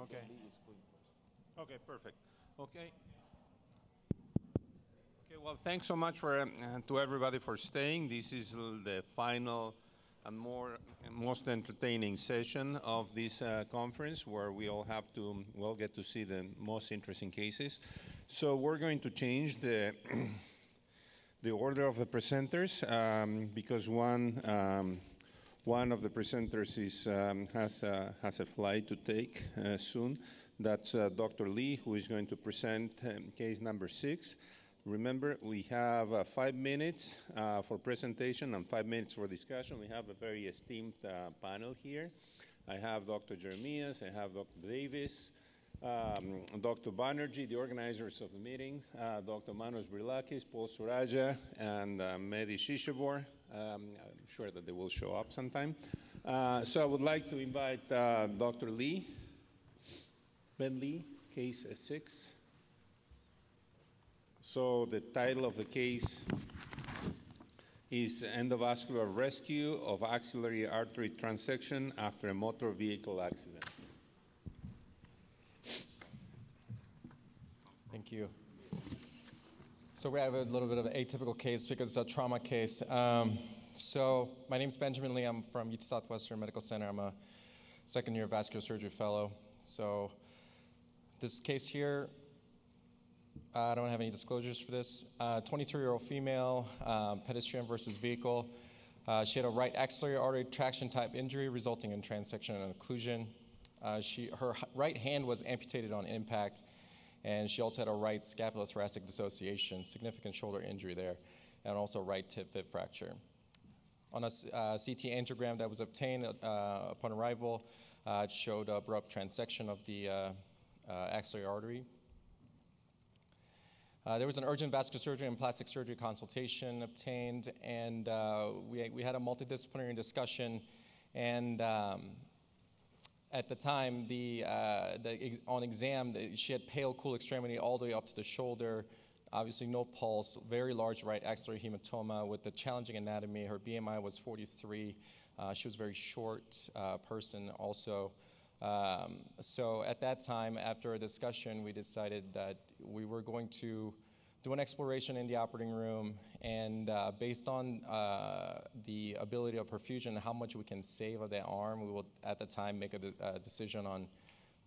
Okay. Okay, perfect. Okay. Okay, well, thanks so much for, um, uh, to everybody for staying. This is the final and more, most entertaining session of this uh, conference where we all have to, well, get to see the most interesting cases. So we're going to change the, the order of the presenters um, because one, um, one of the presenters is, um, has, a, has a flight to take uh, soon. That's uh, Dr. Lee, who is going to present um, case number six. Remember, we have uh, five minutes uh, for presentation and five minutes for discussion. We have a very esteemed uh, panel here. I have Dr. Jeremias, I have Dr. Davis, um, Dr. Banerjee, the organizers of the meeting, uh, Dr. Manos Brilakis, Paul Sorajja, and Mehdi Shishehbor. Um, I'm sure that they will show up sometime. Uh, so I would like to invite uh, Dr. Lee, Ben Lee, case six. So the title of the case is endovascular rescue of axillary artery transection after a motor vehicle accident. Thank you. So we have a little bit of an atypical case because it's a trauma case. Um, so my name is Benjamin Lee. I'm from UT Southwestern Medical Center. I'm a second year vascular surgery fellow. So this case here, I don't have any disclosures for this. 23 year old female, um, pedestrian versus vehicle. Uh, she had a right axillary artery traction type injury resulting in transection and occlusion. Uh, she, her right hand was amputated on impact, and she also had a right scapulothoracic dissociation, significant shoulder injury there, and also right tib fib fracture. On a uh, CT angiogram that was obtained uh, upon arrival, uh, it showed abrupt transection of the uh, uh, axillary artery. Uh, there was an urgent vascular surgery and plastic surgery consultation obtained, and we, we had a multidisciplinary discussion. And um, at the time, the, uh, the, ex- on exam, the, she had pale, cool extremity all the way up to the shoulder. Obviously, no pulse, very large right axillary hematoma with the challenging anatomy. Her BMI was 43. Uh, she was a very short uh, person, also. Um, so at that time, after a discussion, we decided that we were going to do an exploration in the operating room, and uh, based on uh, the ability of perfusion how much we can save of that arm, we will at the time make a, de- a decision on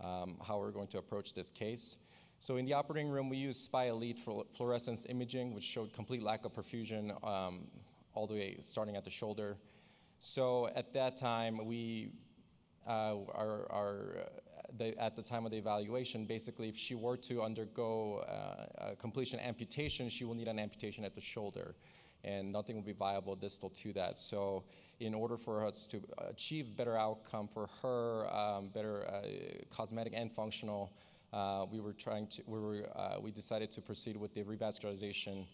um, how we're going to approach this case. So in the operating room, we used SPY Elite fluor- fluorescence imaging, which showed complete lack of perfusion um, all the way starting at the shoulder. So at that time, we uh, our, our, the, at the time of the evaluation, basically, if she were to undergo uh, completion amputation, she will need an amputation at the shoulder, and nothing will be viable distal to that. So, in order for us to achieve better outcome for her, um, better uh, cosmetic and functional, uh, we were trying to, we were, uh, we decided to proceed with the revascularization,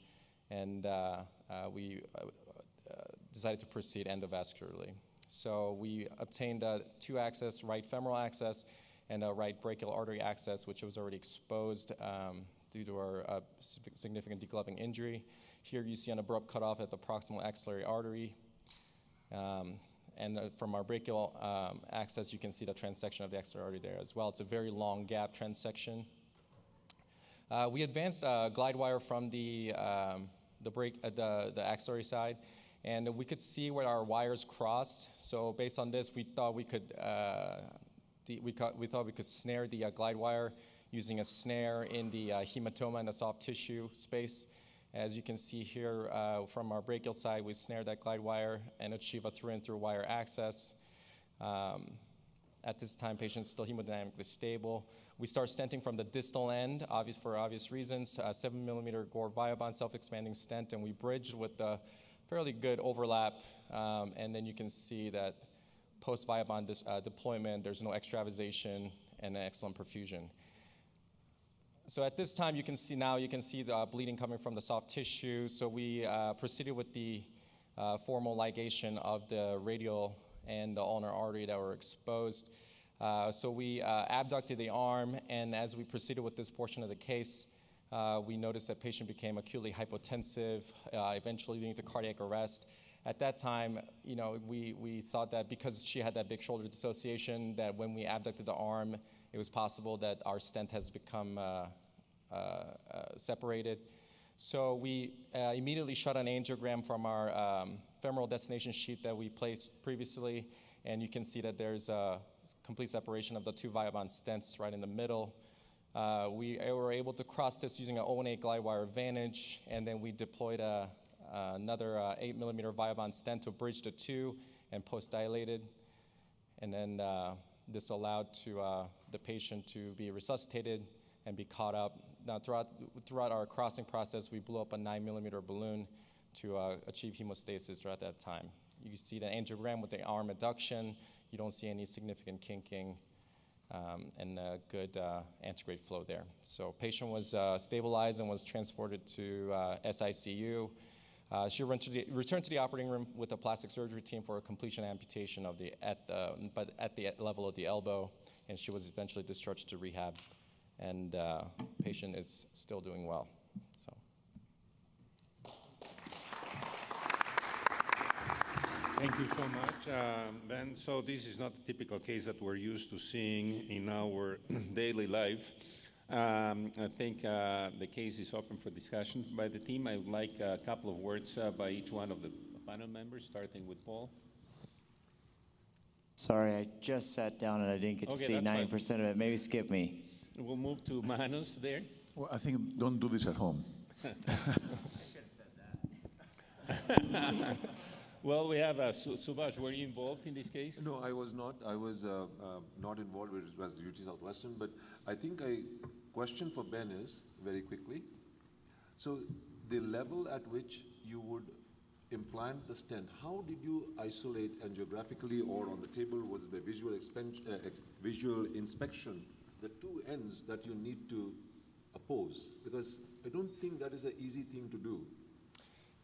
and uh, uh, we decided to proceed endovascularly. So we obtained a two access right femoral access and a right brachial artery access, which was already exposed um, due to our uh, sig- significant degloving injury. Here you see an abrupt cutoff at the proximal axillary artery. Um, and uh, from our brachial um, access, you can see the transection of the axillary artery there as well. It's a very long gap transection. Uh, we advanced uh, glide wire from the, um, the, uh, the, the axillary side, and we could see where our wires crossed. So based on this, we thought we could, uh, we, cut, we thought we could snare the uh, glide wire using a snare in the uh, hematoma and the soft tissue space. As you can see here uh, from our brachial side, we snare that glide wire and achieve a through and through wire access. Um, at this time, patient's still hemodynamically stable. We start stenting from the distal end, obvious for obvious reasons, uh, seven millimeter Gore Viabahn self-expanding stent, and we bridge with the fairly good overlap. Um, and then you can see that post Viabahn uh, deployment, there's no extravasation and excellent perfusion. So at this time, you can see now you can see the uh, bleeding coming from the soft tissue. So we uh, proceeded with the uh, formal ligation of the radial and the ulnar artery that were exposed. Uh, so we uh, abducted the arm, and as we proceeded with this portion of the case, we noticed that patient became acutely hypotensive, eventually leading to cardiac arrest. At that time, you know, we, we thought that because she had that big shoulder dissociation, that when we abducted the arm, it was possible that our stent has become uh, uh, uh, separated. So we uh, immediately shot an angiogram from our um, femoral destination sheet that we placed previously, and you can see that there's a complete separation of the two Viabahn stents right in the middle. Uh, we were able to cross this using an 018 glide wire Vantage, and then we deployed a, another uh, 8 millimeter Viabahn stent to bridge the two and post dilated. And then uh, this allowed to, uh, the patient to be resuscitated and be caught up. Now, throughout, throughout our crossing process, we blew up a 9 millimeter balloon to uh, achieve hemostasis throughout that time. You can see the angiogram with the arm adduction. You don't see any significant kinking um, and good uh, antegrade flow there. So patient was uh, stabilized and was transported to uh, SICU. Uh, she returned to, the, returned to the operating room with the plastic surgery team for a completion amputation of the at the, but at the level of the elbow, and she was eventually discharged to rehab. And uh, patient is still doing well. So. Thank you so much, um, Ben. So this is not a typical case that we're used to seeing in our daily life. Um, I think uh, the case is open for discussion by the team. I would like a couple of words uh, by each one of the panel members, starting with Paul. Sorry, I just sat down and I didn't get to see 90% of it. Maybe skip me. We'll move to Manos there. Well, I think don't do this at home. Well, we have uh, Su- Subhash. Were you involved in this case? No, I was not. I was uh, uh, not involved with with UT Southwestern, but I think I question for Ben is very quickly. So the level at which you would implant the stent, how did you isolate angiographically or on the table was it by visual uh, visual inspection the two ends that you need to oppose? Because I don't think that is an easy thing to do.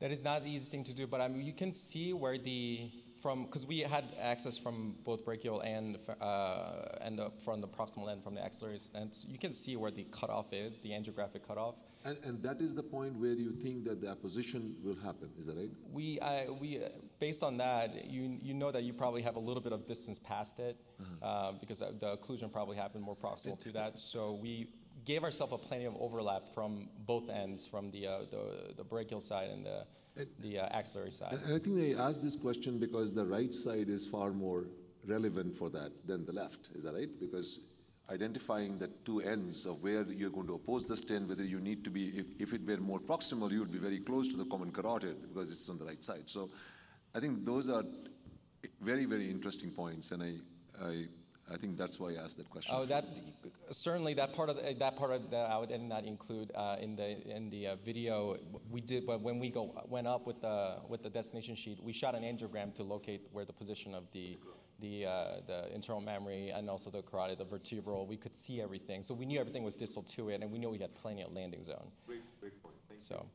That is not the easiest thing to do, but I mean, you can see where the from because we had access from both brachial and uh, and the, from the proximal end from the axillary stents. You can see where the cutoff is, the angiographic cutoff. And, and that is the point where you think that the apposition will happen, is that right? We I, we uh, based on that, you you know that you probably have a little bit of distance past it uh, because uh, the occlusion probably happened more proximal to that. So we gave ourselves a plenty of overlap from both ends, from the uh, the, the brachial side and the the uh, axillary side. And, and I think they asked this question because the right side is far more relevant for that than the left. Is that right? Because identifying the two ends of where you're going to oppose the stent, whether you need to be, if, if it were more proximal, you would be very close to the common carotid because it's on the right side. So I think those are very, very interesting points, and I, I, I think that's why I asked that question. Oh, that certainly that part of the, that part of that I would did not include uh, in the in the uh, video. We did, but when we go went up with the with the destination sheet, we shot an angiogram to locate where the position of the the uh, the internal mammary and also the carotid, the vertebral. We could see everything, so we knew everything was distal to it, and we knew we had plenty of landing zone. Great, great point. Thank So.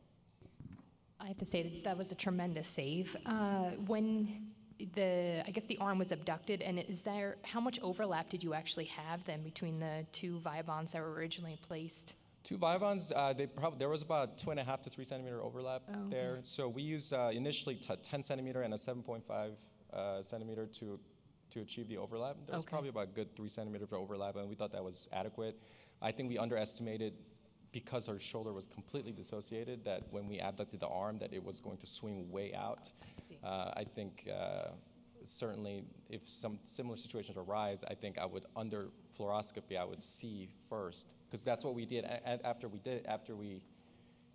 I have to say that that was a tremendous save. Uh, when the, I guess the arm was abducted, and is there, how much overlap did you actually have then between the two Viabahns that were originally placed? Two Viabahns, uh, they prob- there was about two and a half to three centimeter overlap Oh, okay. there. So we used uh, initially t- 10 centimeter and a 7.5 uh, centimeter to, to achieve the overlap. There was Okay. probably about a good three centimeter of overlap, and we thought that was adequate. I think we underestimated because her shoulder was completely dissociated that when we abducted the arm that it was going to swing way out. I see. Uh, I think uh, certainly if some similar situations arise, I think I would under fluoroscopy I would see first because that's what we did a- after we did after we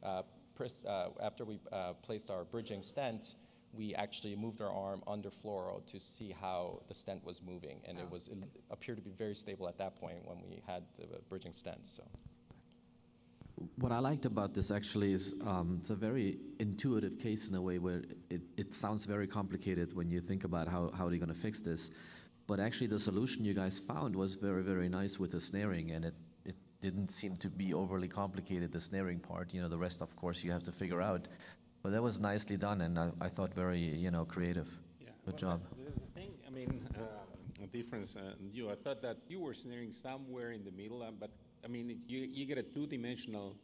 uh, pres- uh, after we uh, placed our bridging stent. We actually moved our arm under fluoro to see how the stent was moving, and it was it appeared to be very stable at that point when we had the bridging stent. So. What I liked about this actually is um, it's a very intuitive case in a way where it, it sounds very complicated when you think about how, how they're going to fix this. But actually, the solution you guys found was very, very nice with the snaring, and it, it didn't seem to be overly complicated, the snaring part. You know, the rest, of course, you have to figure out. But that was nicely done, and I, I thought very, you know, creative. Yeah. Good Well, job. The, thing, I mean, uh, a difference uh, you. I thought that you were snaring somewhere in the middle, uh, but I mean, you, you get a two-dimensional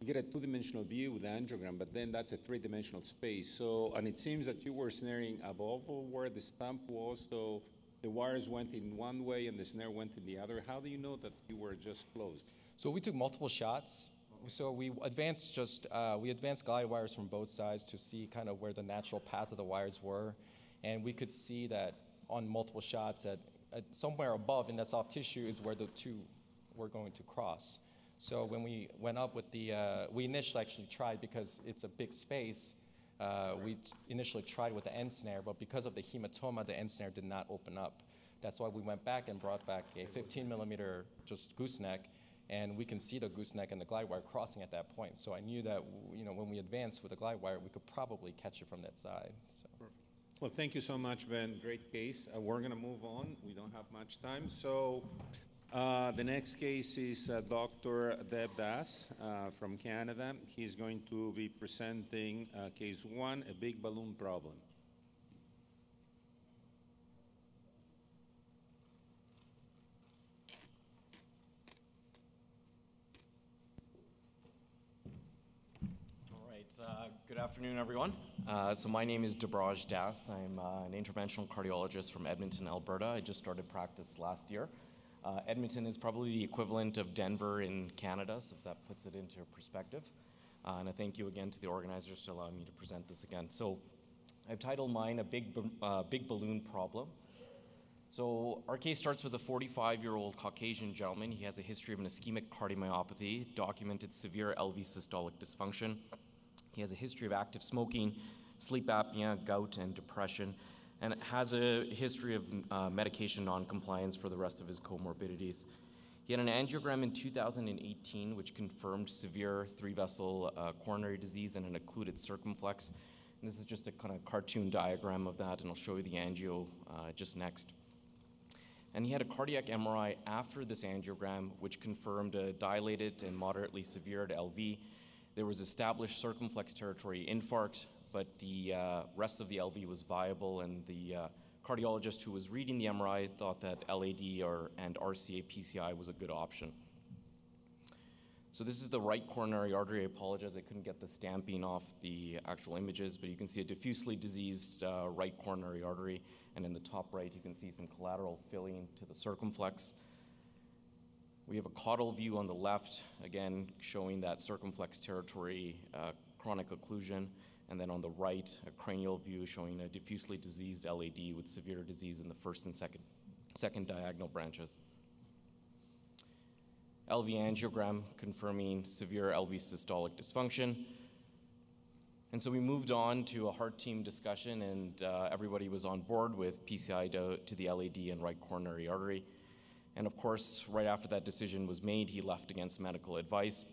you get a two-dimensional view with the angiogram, but then that's a three-dimensional space. So, and it seems that you were snaring above where the stump was, so the wires went in one way and the snare went in the other. How do you know that you were just closed? So we took multiple shots. So we advanced just uh, we advanced guide wires from both sides to see kind of where the natural path of the wires were, and we could see that on multiple shots that uh, somewhere above in that soft tissue is where the two were going to cross. So when we went up with the, uh, we initially actually tried because it's a big space. Uh, we initially tried with the end snare, but because of the hematoma, the end snare did not open up. That's why we went back and brought back a 15 millimeter just gooseneck, and we can see the gooseneck and the glide wire crossing at that point. So I knew that you know when we advanced with the glide wire, we could probably catch it from that side. So. Well, thank you so much, Ben. Great case. Uh, we're going to move on. We don't have much time. So uh, the next case is uh, Dr. Deb Das uh, from Canada. He's going to be presenting uh, case one, a big balloon problem. All right. Uh, good afternoon, everyone. So my name is Debraj Das. I'm an interventional cardiologist from Edmonton, Alberta. I just started practice last year. Uh, Edmonton is probably the equivalent of Denver in Canada, so that puts it into perspective. Uh, and I thank you again to the organizers for allowing me to present this again. So I've titled mine "A Big uh, Big Balloon Problem." So our case starts with a 45-year-old Caucasian gentleman. He has a history of an ischemic cardiomyopathy, documented severe LV systolic dysfunction. He has a history of active smoking, sleep apnea, gout, and depression, and has a history of uh, medication noncompliance for the rest of his comorbidities. He had an angiogram in 2018, which confirmed severe three-vessel uh, coronary disease and an occluded circumflex. And this is just a kind of cartoon diagram of that, and I'll show you the angio uh, just next. And he had a cardiac MRI after this angiogram, which confirmed a dilated and moderately severe LV. There was established circumflex territory infarct, but the uh, rest of the LV was viable, and the uh, cardiologist who was reading the MRI thought that LAD or, and RCA PCI was a good option. So this is the right coronary artery. I apologize, I couldn't get the stamping off the actual images, but you can see a diffusely diseased uh, right coronary artery, and in the top right, you can see some collateral filling to the circumflex. We have a caudal view on the left, again showing that circumflex territory uh, chronic occlusion, and then on the right, a cranial view showing a diffusely diseased LAD with severe disease in the first and second, second diagonal branches. LV angiogram confirming severe LV systolic dysfunction. And so we moved on to a heart team discussion, and uh, everybody was on board with PCI to, to the LAD and right coronary artery. And of course, right after that decision was made, he left against medical advice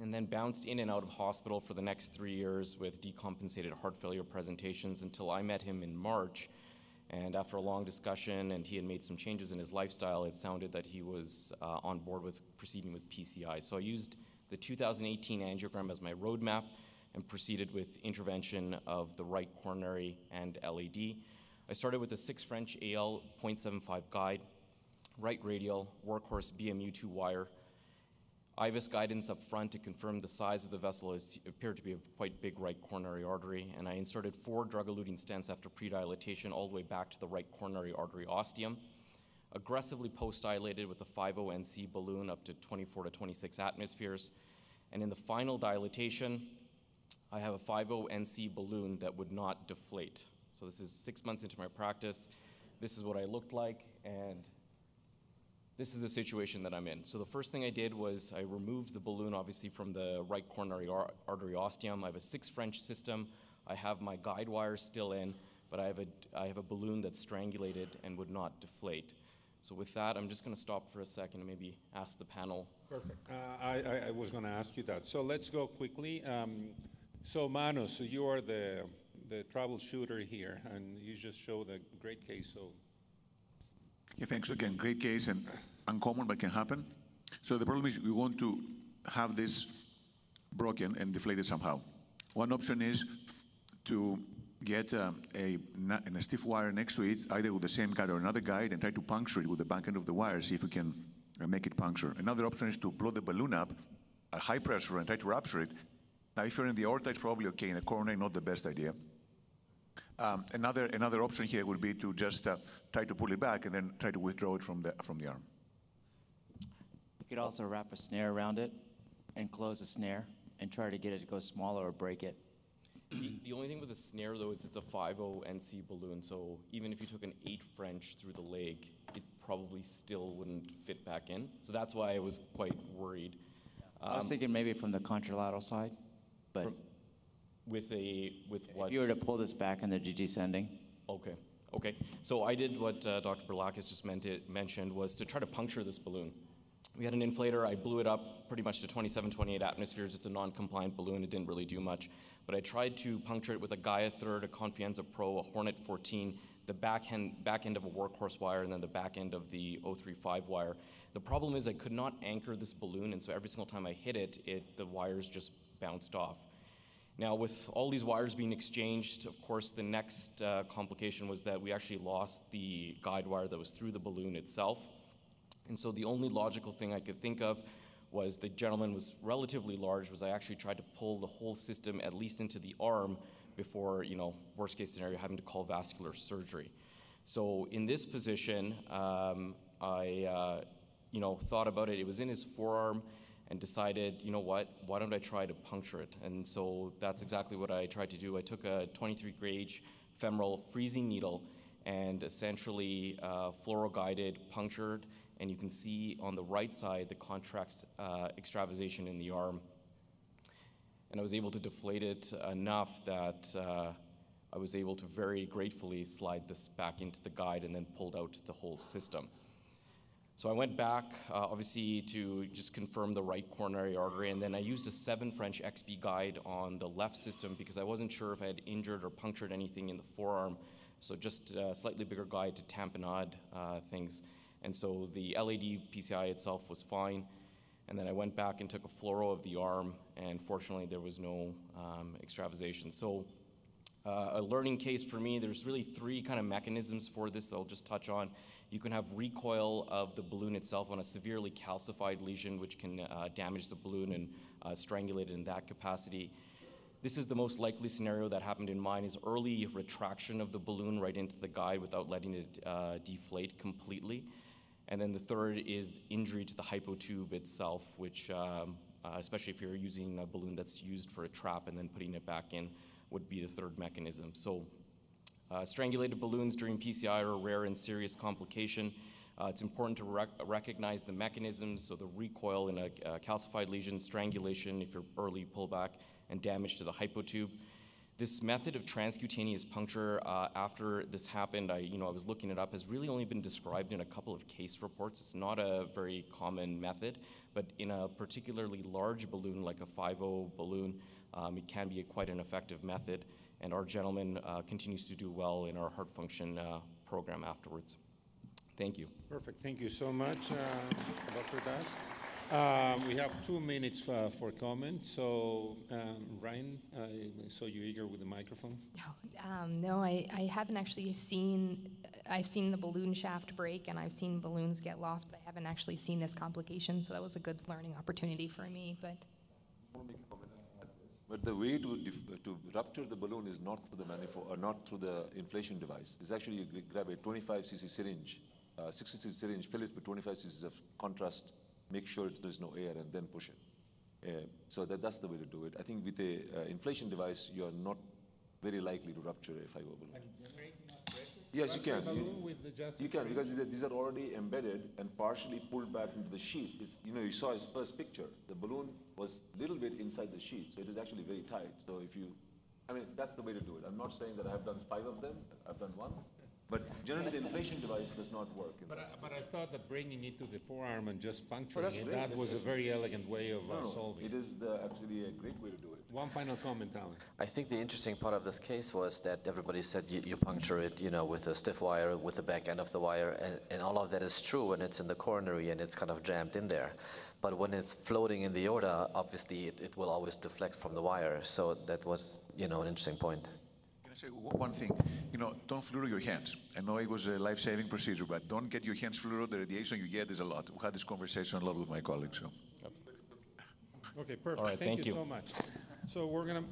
and then bounced in and out of hospital for the next three years with decompensated heart failure presentations until I met him in March. And after a long discussion, and he had made some changes in his lifestyle, it sounded that he was uh, on board with proceeding with PCI. So I used the 2018 angiogram as my roadmap and proceeded with intervention of the right coronary and LAD. I started with a 6 French AL 0.75 guide, right radial, workhorse BMU2 wire, IVUS guidance up front to confirm the size of the vessel is, appeared to be a quite big right coronary artery, and I inserted four drug-eluting stents after pre-dilatation all the way back to the right coronary artery ostium. Aggressively post-dilated with a 50NC balloon up to 24 to 26 atmospheres, and in the final dilatation, I have a 50NC balloon that would not deflate. So this is six months into my practice. This is what I looked like, and this is the situation that I'm in. So the first thing I did was I removed the balloon, obviously, from the right coronary ar- artery ostium. I have a six French system. I have my guide wires still in, but I have a, I have a balloon that's strangulated and would not deflate. So with that, I'm just going to stop for a second and maybe ask the panel. Perfect. Uh, I, I, I was going to ask you that. So let's go quickly. Um, so Manu, so you are the the troubleshooter here, and you just showed a great case. So Yeah, thanks again. Great case and uncommon, but can happen. So the problem is we want to have this broken and deflated somehow. One option is to get um, a, a stiff wire next to it, either with the same guide or another guide, and try to puncture it with the back end of the wire, see if we can uh, make it puncture. Another option is to blow the balloon up at high pressure and try to rupture it. Now, if you're in the aorta, it's probably okay. In the coronary, not the best idea. Um, another, another option here would be to just uh, try to pull it back and then try to withdraw it from the, from the arm. You could also wrap a snare around it and close the snare and try to get it to go smaller or break it. The, the only thing with a snare, though, is it's a 5.0 NC balloon, so even if you took an 8 French through the leg, it probably still wouldn't fit back in. So that's why I was quite worried. I was thinking maybe from the contralateral side, but From- With a, with what? if you were to pull this back and they're descending, Okay, okay. So I did what uh, Dr. Brilakis just meant it, mentioned was to try to puncture this balloon. We had an inflator. I blew it up pretty much to 27, 28 atmospheres. It's a non-compliant balloon. It didn't really do much. But I tried to puncture it with a Gaia Third, a Confianza Pro, a Hornet 14, the back end, back end of a workhorse wire, and then the back end of the 035 wire. The problem is I could not anchor this balloon, and so every single time I hit it, it the wires just bounced off. Now, with all these wires being exchanged, of course, the next uh, complication was that we actually lost the guide wire that was through the balloon itself. And so the only logical thing I could think of was the gentleman was relatively large, was I actually tried to pull the whole system at least into the arm before, you know, worst case scenario, having to call vascular surgery. So in this position, um, I, uh, you know, thought about it. It was in his forearm and decided, you know what, why don't I try to puncture it? And so that's exactly what I tried to do. I took a 23 gauge femoral freezing needle and essentially uh, fluoro-guided punctured, and you can see on the right side the contrast uh, extravasation in the arm. And I was able to deflate it enough that uh, I was able to very gratefully slide this back into the guide and then pulled out the whole system. So I went back, uh, obviously, to just confirm the right coronary artery, and then I used a 7 French XB guide on the left system because I wasn't sure if I had injured or punctured anything in the forearm. So just a slightly bigger guide to tamponade uh, things. And so the LAD PCI itself was fine. And then I went back and took a fluoro of the arm, and fortunately, there was no um, extravasation. So uh, a learning case for me, there's really three kind of mechanisms for this that I'll just touch on. You can have recoil of the balloon itself on a severely calcified lesion, which can uh, damage the balloon and uh, strangulate it in that capacity. This is the most likely scenario that happened in mine is early retraction of the balloon right into the guide without letting it uh, deflate completely. And then the third is injury to the hypotube itself, which, um, uh, especially if you're using a balloon that's used for a trap and then putting it back in, would be the third mechanism. So uh, strangulated balloons during PCI are a rare and serious complication. Uh, it's important to rec- recognize the mechanisms, so the recoil in a, a calcified lesion, strangulation if you're early pullback, and damage to the hypotube. This method of transcutaneous puncture, uh, after this happened, I, you know, I was looking it up, has really only been described in a couple of case reports. It's not a very common method, but in a particularly large balloon like a 5.0 balloon, um, it can be a, quite an effective method. And our gentleman uh, continues to do well in our heart function uh, program afterwards. Thank you. Perfect. Thank you so much, uh, Dr. Das. Uh, we have two minutes uh, for comment. So, um, Ryan, I saw you eager with the microphone. Um, no, I, I haven't actually seen, I've seen the balloon shaft break and I've seen balloons get lost, but I haven't actually seen this complication, so that was a good learning opportunity for me, but. But the way to, to rupture the balloon is not through the manifold, or not through the inflation device. It's actually you grab a 25 cc syringe, uh, 60 cc syringe, fill it with 25 cc's of contrast, make sure there's no air, and then push it. Uh, so that, that's the way to do it. I think with a uh, inflation device, you are not very likely to rupture a 5 balloon. Yes, you can. You- You can, because these are- these are already embedded and partially pulled back into the sheet. It's, you know, you saw his first picture. The balloon was a little bit inside the sheet, so it is actually very tight. So if you, I mean, that's the way to do it. I'm not saying that I have done five of them, I've done one. But generally, the inflation device does not work. But I, but I thought that bringing it to the forearm and just Oh, puncturing that's it, great. that Yes, was a yes. very elegant way of No, uh, no, solving It it. is the- actually a great way to do it. One final comment, Alan. I think the interesting part of this case was that everybody said you, you puncture it, you know, with a stiff wire, with the back end of the wire, and, and all of that is true when it's in the coronary and it's kind of jammed in there. But when it's floating in the aorta, obviously it, it will always deflect from the wire. So that was, you know, an interesting point. Can I say o- one thing? You know, don't fluoro your hands. I know it was a life-saving procedure, but don't get your hands fluoro. The radiation you get is a lot. We had this conversation a lot with my colleagues. So. Okay, perfect. All right, thank you. so much. So we're gonna,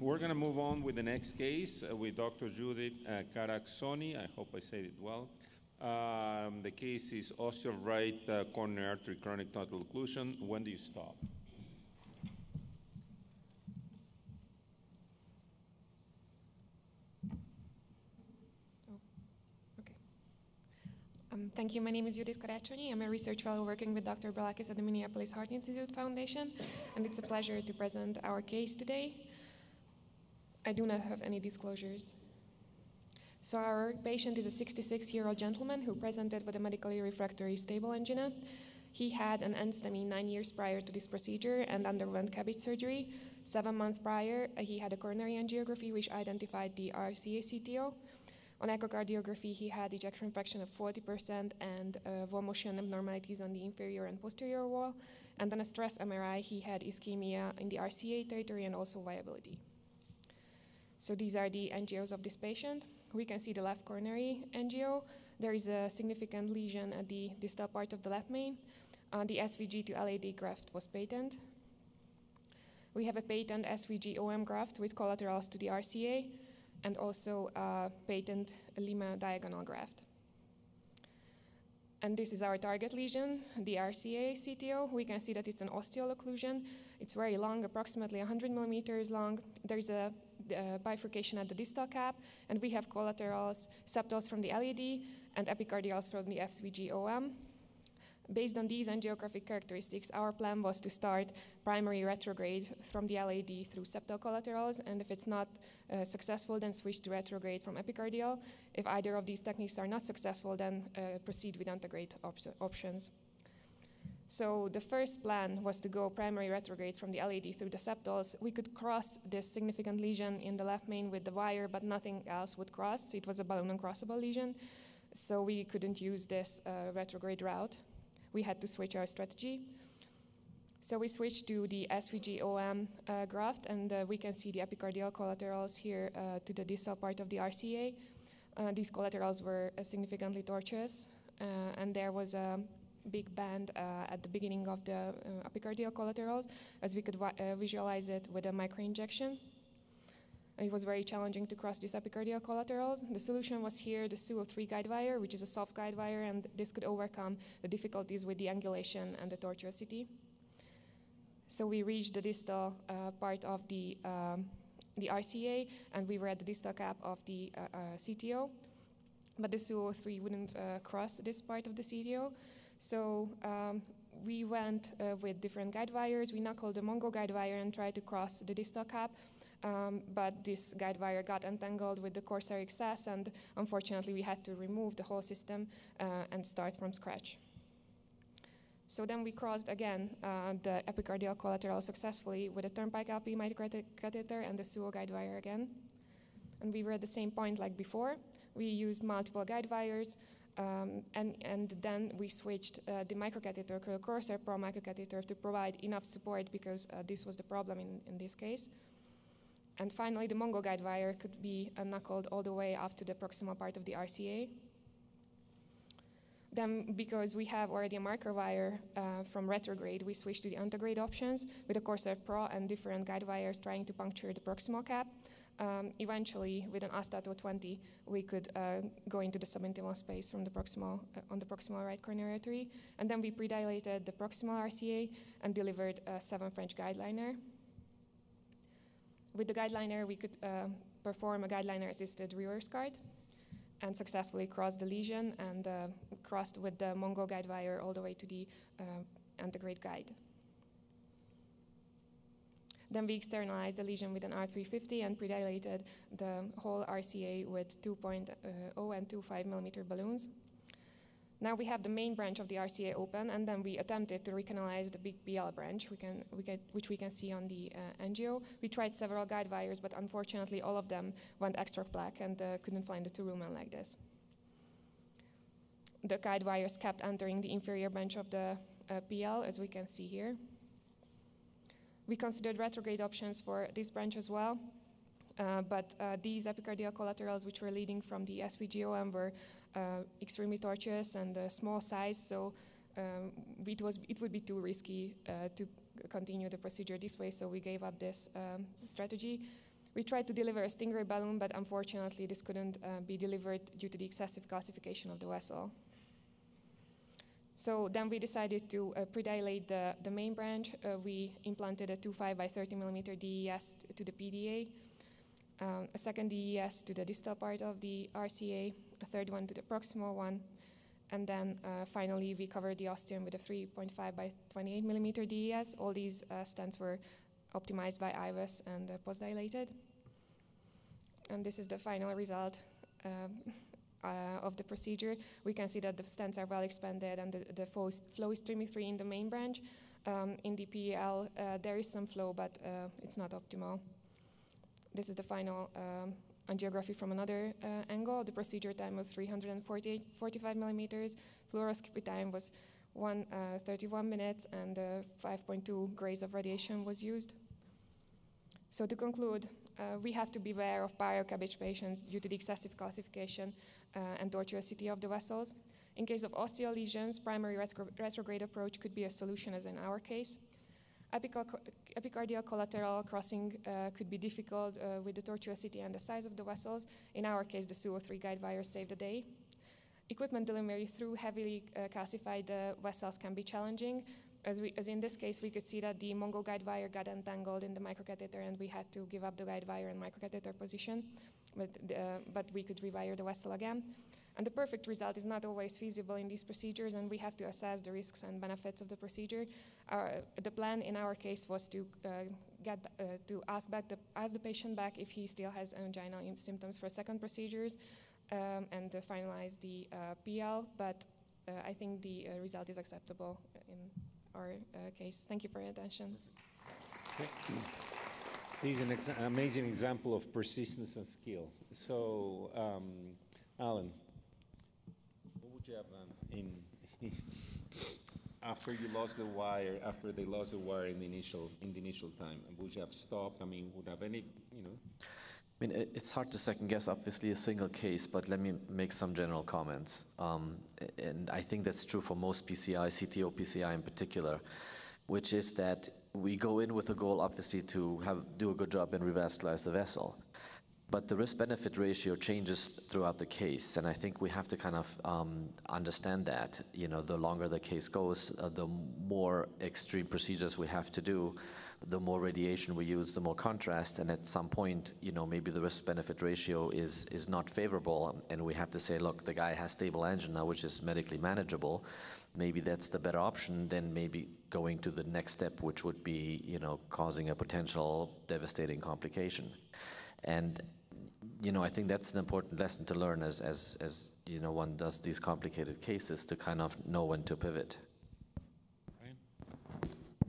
we're gonna move on with the next case uh, with Dr. Judith uh, Karacsonyi. I hope I said it well. Um, The case is ostial right uh, coronary artery chronic total occlusion. When do you stop? Okay. Thank you. My name is Judith Karacsonyi. I'm a research fellow working with Dr. Brilakis at the Minneapolis Heart Institute Foundation, and it's a pleasure to present our case today. I do not have any disclosures. So our patient is a 66-year-old gentleman who presented with a medically refractory stable angina. He had an NSTEMI nine years prior to this procedure and underwent CABG surgery. Seven months prior, he had a coronary angiography which identified the RCA-CTO. On echocardiography, he had ejection fraction of 40% and uh, wall motion abnormalities on the inferior and posterior wall. And on a stress MRI, he had ischemia in the RCA territory and also viability. So these are the angios of this patient. We can see the left coronary angio. There is a significant lesion at the distal part of the left main. Uh, the SVG to LAD graft was patent. We have a patent SVG OM graft with collaterals to the RCA and also a patent Lima diagonal graft. And this is our target lesion, the RCA CTO. We can see that it's an ostial occlusion. It's very long, approximately 100 millimeters long. There's a, uh bifurcation at the distal cap, and we have collaterals, septals from the LAD, and epicardials from the SVG-OM. Based on these angiographic characteristics, our plan was to start primary retrograde from the LAD through septal collaterals, and if it's not uh, successful, then switch to retrograde from epicardial. If either of these techniques are not successful, then uh, proceed with antegrade op options. So the first plan was to go primary retrograde from the LAD through the septals. We could cross this significant lesion in the left main with the wire, but nothing else would cross. It was a balloon uncrossable lesion, so we couldn't use this uh, retrograde route we had to switch our strategy. So we switched to the SVG-OM uh, graft, and uh, we can see the epicardial collaterals here uh, to the distal part of the RCA. Uh, these collaterals were uh, significantly tortuous, uh, and there was a big band at the beginning of the epicardial collaterals, as we could visualize it with a microinjection. And it was very challenging to cross these epicardial collaterals. The solution was here the SUO3 guide wire, which is a soft guide wire, and this could overcome the difficulties with the angulation and the tortuosity. So we reached the distal uh, part of the, um, the RCA, and we were at the distal cap of the uh, uh, CTO. But the SUO3 wouldn't uh, cross this part of the CTO. So um, we went uh, with different guide wires. We knuckled the Mongo guide wire and tried to cross the distal cap um, but this guide wire got entangled with the Corsair XS, and unfortunately, we had to remove the whole system uh, and start from scratch. So then we crossed again uh, the epicardial collateral successfully with a turnpike LP microcatheter and the SUO guide wire again. And we were at the same point like before. We used multiple guide wires, um, and, and then we switched uh, the microcatheter, Corsair Pro microcatheter, to provide enough support because uh, this was the problem in, in this case. And finally, the Mongo guide wire could be knuckled all the way up to the proximal part of the RCA. Then, because we have already a marker wire uh, from retrograde, we switched to the antegrade options with a Corsair Pro and different guide wires trying to puncture the proximal cap. Um, eventually, with an Astato 20, we could uh, go into the subintimal space from the proximal uh, on the proximal right coronary artery, and then we pre-dilated the proximal RCA and delivered a seven French guide liner with the guideliner, we could uh, perform a guideliner-assisted reverse cart and successfully cross the lesion and uh, crossed with the Mongo guide wire all the way to the uh, antegrade guide. Then we externalized the lesion with an R350 and predilated the whole RCA with 2.0 and 2.5 millimeter balloons. Now we have the main branch of the RCA open, and then we attempted to recanalize the big PL branch, we can, we can, which we can see on the uh, angio. We tried several guide wires, but unfortunately all of them went extraplaque and uh, couldn't find the true lumen like this. The guide wires kept entering the inferior branch of the uh, PL, as we can see here. We considered retrograde options for this branch as well, but uh, these epicardial collaterals, which were leading from the SVG-OM, were uh, extremely tortuous and small size, so um, it, was, it would be too risky to continue the procedure this way, so we gave up this um, strategy. We tried to deliver a Stingray balloon, but unfortunately, this couldn't uh, be delivered due to the excessive calcification of the vessel. So then we decided to uh, predilate the, the main branch. Uh, we implanted a 2.5 by 30 millimeter DES to the PDA, um, a second DES to the distal part of the RCA, a third one to the proximal one, and then uh, finally we covered the ostium with a 3.5 by 28 millimeter DES. All these uh, stents were optimized by IVUS and uh, post-dilated. And this is the final result. Um, uh, of the procedure, we can see that the stents are well expanded and the, the flow, is, flow is streaming free in the main branch. Um, in the PL, uh, there is some flow, but uh, it's not optimal. This is the final um, angiography from another uh, angle. The procedure time was 345 millimeters. Fluoroscopy time was 131 uh, minutes, and 5.2 grays of radiation was used. So to conclude, uh, we have to beware of biocabbage patients due to the excessive calcification uh, and tortuosity of the vessels. In case of ostial lesions, primary retro retrograde approach could be a solution as in our case. Epicardial collateral crossing uh, could be difficult uh, with the tortuosity and the size of the vessels. In our case, the SUO3 guide wire saved the day. Equipment delivery through heavily uh, calcified uh, vessels can be challenging, as, we, as in this case, we could see that the Mongo guide wire got entangled in the microcatheter and we had to give up the guide wire and microcatheter position, but, uh, but we could rewire the vessel again. And the perfect result is not always feasible in these procedures, and we have to assess the risks and benefits of the procedure. The plan in our case was to uh, get uh, to ask back the ask the patient back if he still has angina symptoms for second procedures, um, and finalize the uh, PL. But uh, I think the uh, result is acceptable in our case. Thank you for your attention. Is an amazing example of persistence and skill. So, um, Alan, have um, in after you lost the wire? After they lost the wire in the initial in the initial time, would you have stopped? I mean, would have any you know? I mean, it's hard to second guess, obviously, a single case, but let me make some general comments. Um, and I think that's true for most PCI, CTO PCI in particular, which is that we go in with a goal, obviously, to have, do a good job and revascularize the vessel. But the risk benefit ratio changes throughout the case, and I think we have to kind of um, understand that. You know, the longer the case goes, uh, the more extreme procedures we have to do the more radiation we use, the more contrast, and at some point, you know, maybe the risk-benefit ratio is is not favorable, and we have to say, look, the guy has stable angina, which is medically manageable. Maybe that's the better option than maybe going to the next step, which would be, you know, causing a potential devastating complication. And you know, I think that's an important lesson to learn as as as you know one does these complicated cases to kind of know when to pivot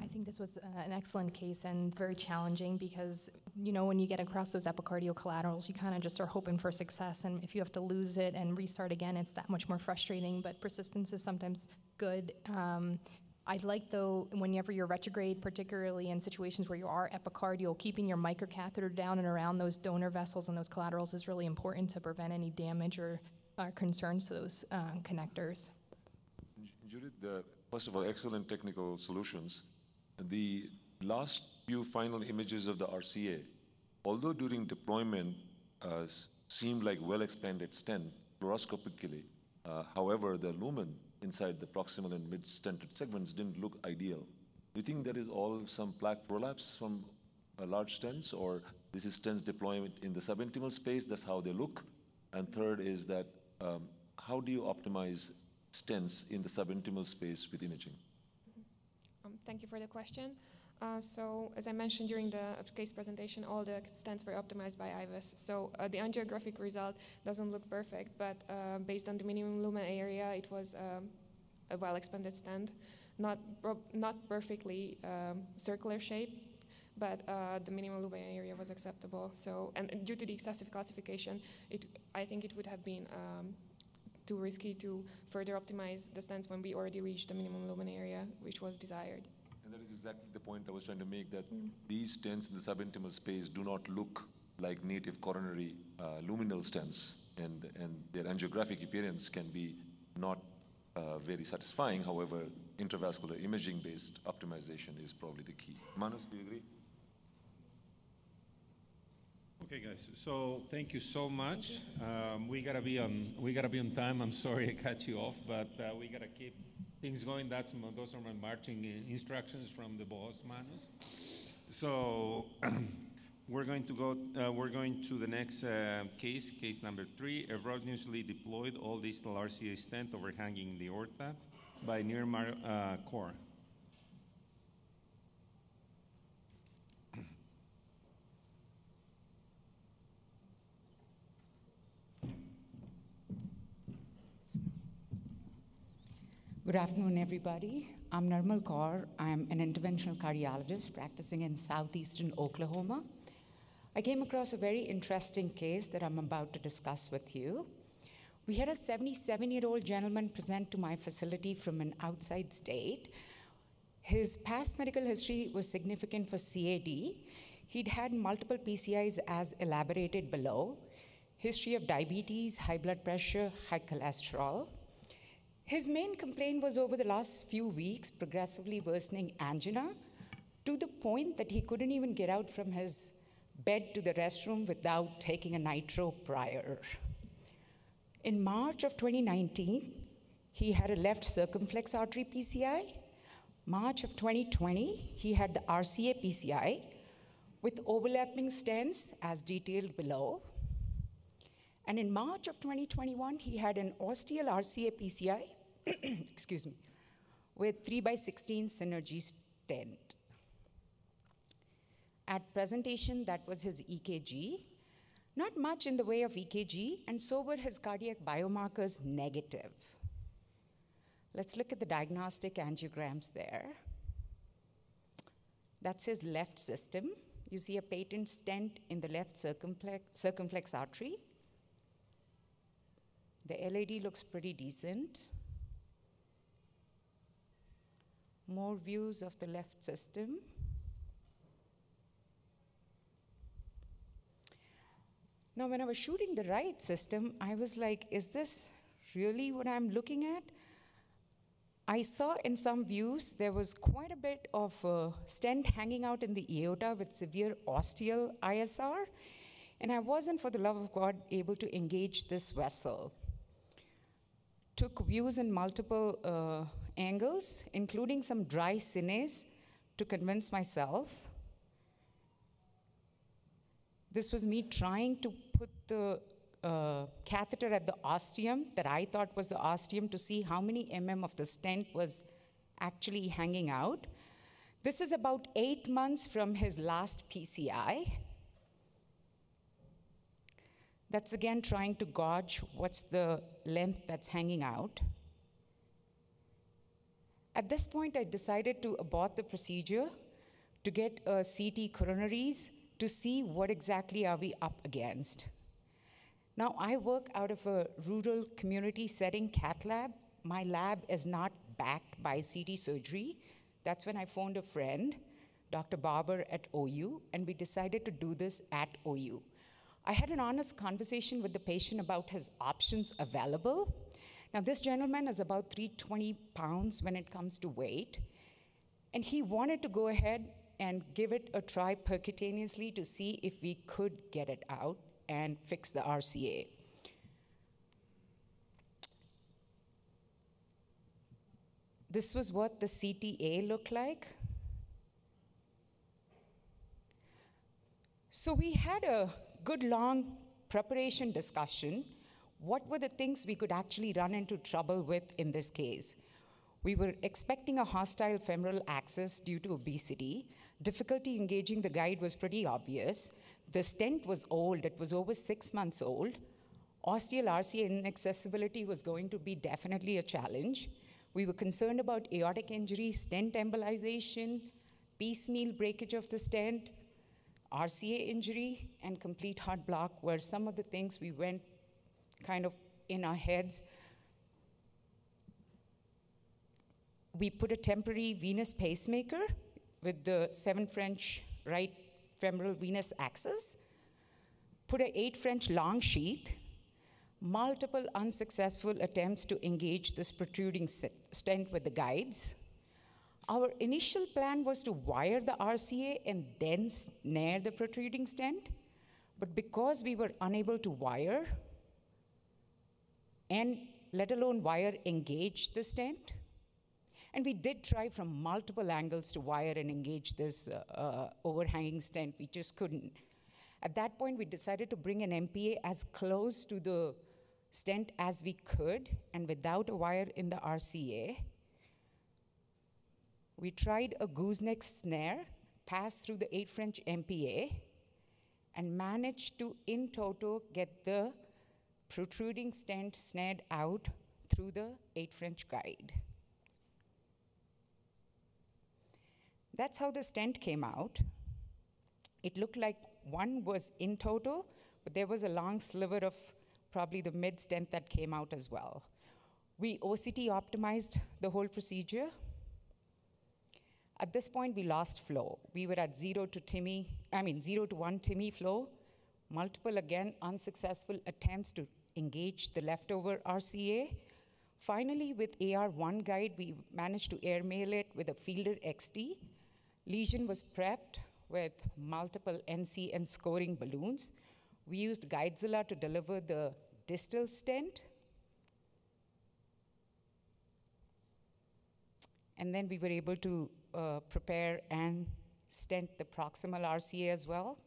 I think this was uh, an excellent case and very challenging because, you know, when you get across those epicardial collaterals, you kind of just are hoping for success. And if you have to lose it and restart again, it's that much more frustrating. But persistence is sometimes good. Um, I'd like, though, whenever you're retrograde, particularly in situations where you are epicardial, keeping your microcatheter down and around those donor vessels and those collaterals is really important to prevent any damage or uh, concerns to those uh, connectors. Judith, first of all, excellent technical solutions the last few final images of the RCA, although during deployment uh, seemed like well-expanded stent fluoroscopically, uh, however, the lumen inside the proximal and mid-stented segments didn't look ideal. Do you think there is all some plaque prolapse from large stents, or this is stents deployment in the subintimal space, that's how they look? And third is that um, how do you optimize stents in the subintimal space with imaging? Thank you for the question. Uh, so, as I mentioned during the case presentation, all the stents were optimized by IVUS. So, uh, the angiographic result doesn't look perfect, but uh, based on the minimum lumen area, it was um, a well expanded stent. Not, not perfectly um, circular shape, but uh, the minimum lumen area was acceptable. So, and, and, due to the excessive calcification, it, I think it would have been um, too risky to further optimize the stents when we already reached the minimum lumen area, which was desired. And that is exactly the point I was trying to make, that mm. these stents in the subintimal space do not look like native coronary uh, luminal stents, and, and their angiographic appearance can be not uh, very satisfying. However, intravascular imaging-based optimization is probably the key. Manos, do you agree? Okay, guys. So thank you so much. Um, we gotta be on. We gotta be on time. I'm sorry I cut you off, but uh, we gotta keep things going. That's those are my marching instructions from the boss, Manos. So we're going to go. Uh, we're going to the next uh, case, case number three. Erroneously deployed old ostial RCA stent overhanging the aorta by Nirmal uh, Kaur. Good afternoon, everybody. I'm Nirmal Kaur. I'm an interventional cardiologist practicing in southeastern Oklahoma. I came across a very interesting case that I'm about to discuss with you. We had a 77 year old gentleman present to my facility from an outside state. His past medical history was significant for CAD. He'd had multiple PCIs as elaborated below, history of diabetes, high blood pressure, high cholesterol. His main complaint was over the last few weeks, progressively worsening angina to the point that he couldn't even get out from his bed to the restroom without taking a nitro prior. In March of 2019, he had a left circumflex artery PCI. March of 2020, he had the RCA PCI with overlapping stents as detailed below. And in March of 2021, he had an ostial RCA PCI, excuse me, with 3 by 16 synergy stent. At presentation, that was his EKG. Not much in the way of EKG, and so were his cardiac biomarkers negative. Let's look at the diagnostic angiograms there. That's his left system. You see a patent stent in the left circumflex, circumflex artery. The LAD looks pretty decent. More views of the left system. Now, when I was shooting the right system, I was like, is this really what I'm looking at? I saw in some views there was quite a bit of uh, stent hanging out in the aorta with severe ostial ISR, and I wasn't, for the love of God, able to engage this vessel. Took views in multiple uh, angles, including some dry cines, to convince myself. This was me trying to put the uh, catheter at the ostium that I thought was the ostium to see how many mm of the stent was actually hanging out. This is about eight months from his last PCI. That's again trying to gauge what's the length that's hanging out. At this point, I decided to abort the procedure to get uh, a CT coronaries to see what exactly are we up against. Now, I work out of a rural community setting cath lab. My lab is not backed by CT surgery. That's when I phoned a friend, Dr. Barber at OU, and we decided to do this at OU. I had an honest conversation with the patient about his options available. Now, this gentleman is about 320 pounds when it comes to weight, and he wanted to go ahead and give it a try percutaneously to see if we could get it out and fix the RCA. This was what the CTA looked like. So we had a good long preparation discussion. What were the things we could actually run into trouble with in this case? We were expecting a hostile femoral access due to obesity. Difficulty engaging the guide was pretty obvious. The stent was old, it was over six months old. Ostial RCA inaccessibility was going to be definitely a challenge. We were concerned about aortic injury, stent embolization, piecemeal breakage of the stent, RCA injury, and complete heart block were some of the things we went kind of in our heads. We put a temporary venous pacemaker with the seven French right femoral venous access, put an eight French long sheath. multiple unsuccessful attempts to engage this protruding stent with the guides. Our initial plan was to wire the RCA and then snare the protruding stent, but because we were unable to wire and let alone wire engage the stent, and we did try from multiple angles to wire and engage this uh, uh, overhanging stent, we just couldn't. At that point, we decided to bring an MPA as close to the stent as we could and without a wire in the RCA. We tried a gooseneck snare, passed through the 8 French MPA, and managed to, in toto, get the protruding stent snared out through the 8 French guide. That's how the stent came out. It looked like one was in toto, but there was a long sliver of probably the mid stent that came out as well. We OCT optimized the whole procedure. At this point, we lost flow. We were at zero to TIMI, I mean, zero to one TIMI flow, multiple, again, unsuccessful attempts to engage the leftover RCA. Finally, with AR1 guide, we managed to airmail it with a Fielder XT. Lesion was prepped with multiple NC and scoring balloons. We used Guidezilla to deliver the distal stent. And then we were able to uh, prepare and stent the proximal RCA as well.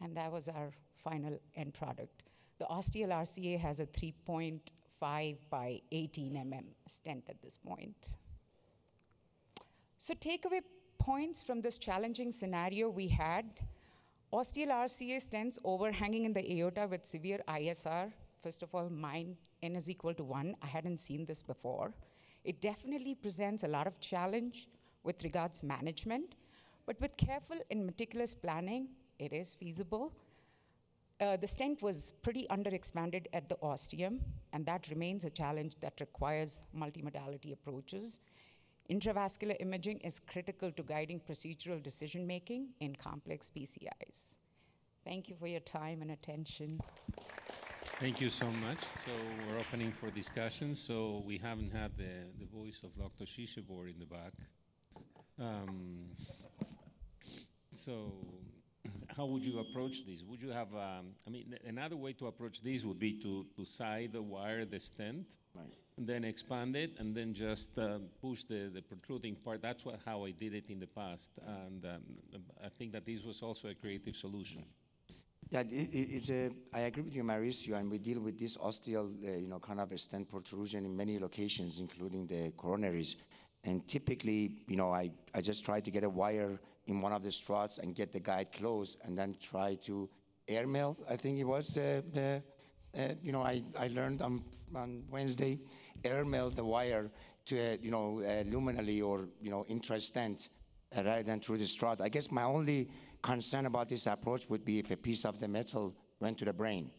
And that was our final end product. The ostial RCA has a 3.5 by 18 mm stent at this point. So takeaway points from this challenging scenario we had, ostial RCA stents overhanging in the aorta with severe ISR. First of all, mine n is equal to one. I hadn't seen this before. It definitely presents a lot of challenge with regards management, but with careful and meticulous planning, it is feasible. Uh, the stent was pretty underexpanded at the ostium, and that remains a challenge that requires multimodality approaches. Intravascular imaging is critical to guiding procedural decision making in complex PCIs. Thank you for your time and attention. Thank you so much. So we're opening for discussion. So we haven't had the, the voice of Dr. Shishehbor in the back. Um, so how would you approach this? Would you have, um, I mean, another way to approach this would be to, to side the wire the stent, right. and then expand it, and then just uh, push the, the protruding part. That's what, how I did it in the past, and um, I think that this was also a creative solution. Yeah, it, it's a, I agree with you, Mauricio, and we deal with this ostial, uh, you know, kind of a stent protrusion in many locations, including the coronaries. And typically, you know, I, I just try to get a wire in one of the struts and get the guide closed and then try to airmail, I think it was, uh, uh, uh, you know, I, I learned on, on Wednesday, airmail the wire to, a, you know, a luminally or, you know, intra-stent uh, rather than through the strut. I guess my only concern about this approach would be if a piece of the metal went to the brain.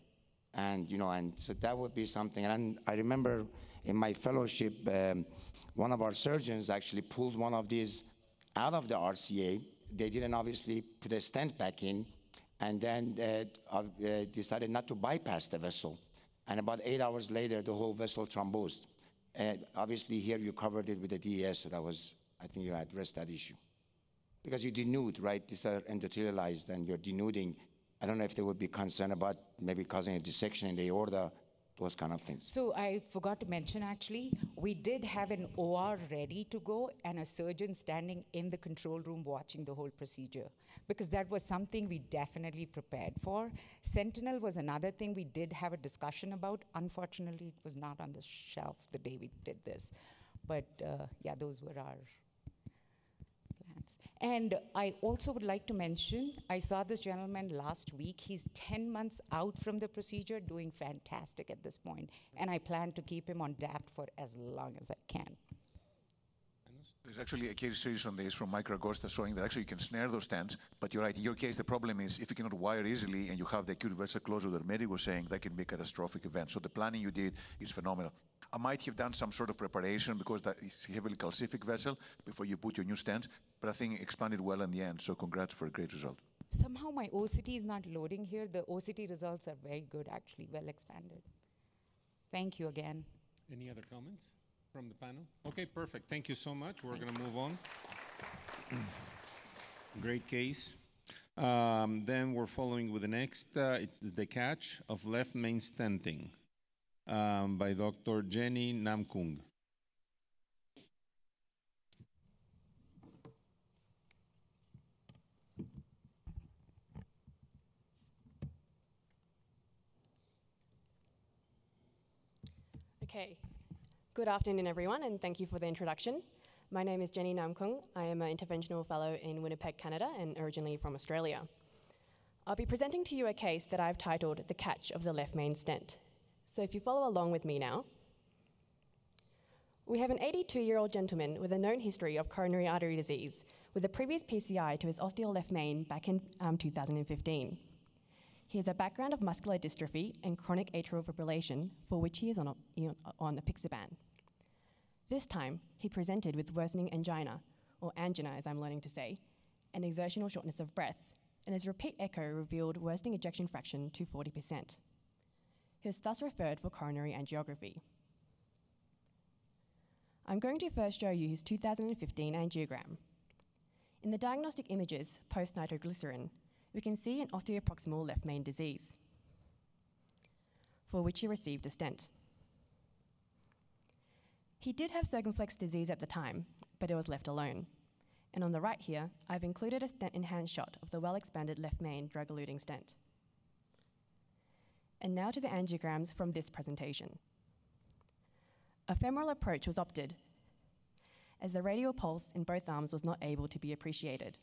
And, you know, and so that would be something. And I remember in my fellowship, um, one of our surgeons actually pulled one of these out of the RCA they didn't obviously put a stent back in, and then uh, uh, decided not to bypass the vessel. And about eight hours later, the whole vessel thrombosed. And obviously, here you covered it with the DES, so that was, I think you addressed that issue. Because you denude, right? These are endothelialized, and you're denuding. I don't know if they would be concerned about maybe causing a dissection in the aorta those kind of things. So I forgot to mention actually, we did have an OR ready to go and a surgeon standing in the control room watching the whole procedure because that was something we definitely prepared for. Sentinel was another thing we did have a discussion about. Unfortunately, it was not on the shelf the day we did this. But uh, yeah, those were our and I also would like to mention, I saw this gentleman last week. He's 10 months out from the procedure, doing fantastic at this point. and I plan to keep him on DAPT for as long as I can. There's actually a case series on this from Mike Ragosta showing that actually you can snare those stents, but you're right. In your case, the problem is if you cannot wire easily and you have the acute vessel closure that Mehdi was saying, that can be a catastrophic event. So the planning you did is phenomenal. I might have done some sort of preparation because that is heavily calcific vessel before you put your new stents, but I think it expanded well in the end. So congrats for a great result. somehow my OCT is not loading here. The OCT results are very good, actually, well expanded. Thank you again. Any other comments from the panel? Okay, perfect. Thank you so much. We're going to move on. Great case. Um, then we're following with the next, uh, it's the catch of left main stenting um, by Dr. Jenny Namkoong. Okay. Good afternoon, everyone, and thank you for the introduction. My name is Jenny Namkoong. I am an interventional fellow in Winnipeg, Canada, and originally from Australia. I'll be presenting to you a case that I've titled The Catch of the Left Main Stent. So if you follow along with me now, we have an 82 year old gentleman with a known history of coronary artery disease with a previous PCI to his ostial left main back in um, 2015. He has a background of muscular dystrophy and chronic atrial fibrillation, for which he is on, a, on apixaban. This time, he presented with worsening angina, or angina as I'm learning to say, and exertional shortness of breath, and his repeat echo revealed worsening ejection fraction to 40%. He was thus referred for coronary angiography. I'm going to first show you his 2015 angiogram. In the diagnostic images post nitroglycerin, we can see an ostioproximal left main disease, for which he received a stent. He did have circumflex disease at the time, but it was left alone. And on the right here, I've included a stent in hand shot of the well expanded left main drug eluting stent. And now to the angiograms from this presentation. A femoral approach was opted, as the radial pulse in both arms was not able to be appreciated.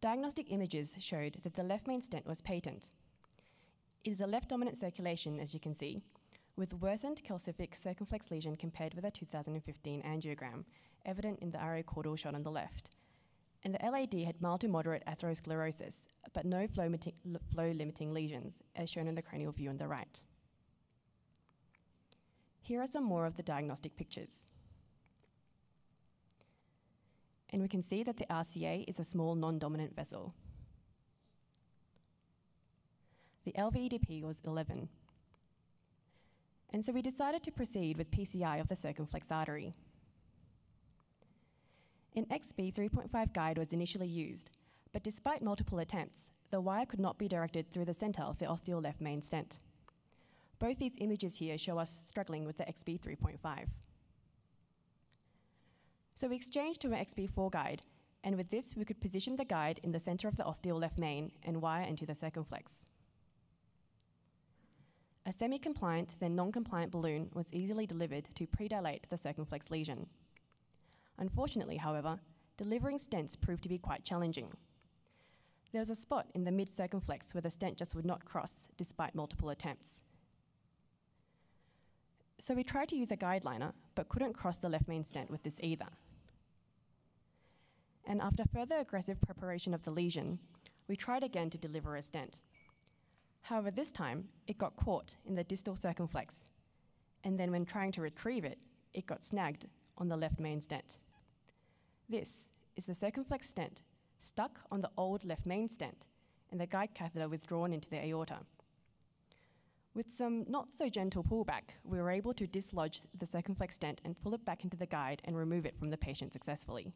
Diagnostic images showed that the left main stent was patent. It is a left dominant circulation, as you can see, with worsened calcific circumflex lesion compared with a 2015 angiogram, evident in the caudal shot on the left. And the LAD had mild to moderate atherosclerosis, but no flow, flow limiting lesions, as shown in the cranial view on the right. Here are some more of the diagnostic pictures. And we can see that the RCA is a small non-dominant vessel. The LVEDP was 11. And so we decided to proceed with PCI of the circumflex artery. An XB 3.5 guide was initially used, but despite multiple attempts, the wire could not be directed through the center of the ostial left main stent. Both these images here show us struggling with the XB 3.5. So we exchanged to an XB4 guide, and with this, we could position the guide in the center of the ostial left main and wire into the circumflex. A semi-compliant, then non-compliant balloon was easily delivered to predilate the circumflex lesion. Unfortunately, however, delivering stents proved to be quite challenging. There was a spot in the mid-circumflex where the stent just would not cross, despite multiple attempts. So we tried to use a guide liner, but couldn't cross the left main stent with this either and after further aggressive preparation of the lesion, we tried again to deliver a stent. However, this time it got caught in the distal circumflex, and then when trying to retrieve it, it got snagged on the left main stent. This is the circumflex stent stuck on the old left main stent and the guide catheter withdrawn into the aorta. With some not so gentle pullback, we were able to dislodge the circumflex stent and pull it back into the guide and remove it from the patient successfully.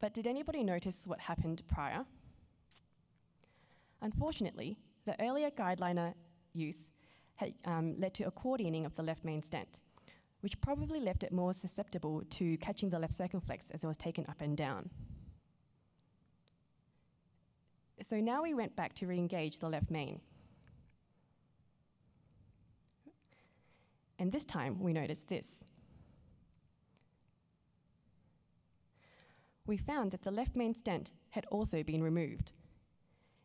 But did anybody notice what happened prior? Unfortunately, the earlier guideliner use had um, led to a accordioning of the left main stent, which probably left it more susceptible to catching the left circumflex as it was taken up and down. So now we went back to re-engage the left main. And this time we noticed this. We found that the left main stent had also been removed.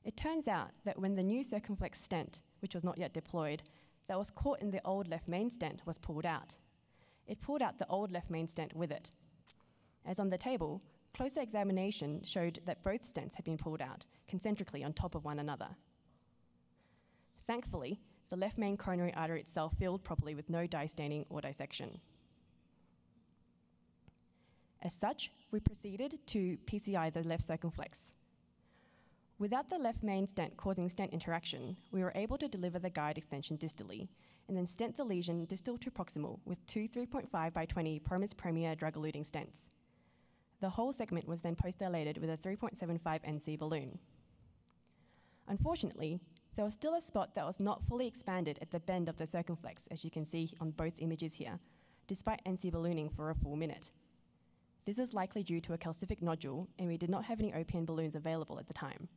It turns out that when the new circumflex stent, which was not yet deployed, that was caught in the old left main stent was pulled out. It pulled out the old left main stent with it. As on the table, closer examination showed that both stents had been pulled out concentrically on top of one another. Thankfully, the left main coronary artery itself filled properly with no dye staining or dissection. As such, we proceeded to PCI the left circumflex. Without the left main stent causing stent interaction, we were able to deliver the guide extension distally and then stent the lesion distal to proximal with two 3.5 by 20 Promus Premier drug-eluting stents. The whole segment was then post-dilated with a 3.75 NC balloon. Unfortunately, there was still a spot that was not fully expanded at the bend of the circumflex, as you can see on both images here, despite NC ballooning for a full minute. This is likely due to a calcific nodule, and we did not have any OPN balloons available at the time.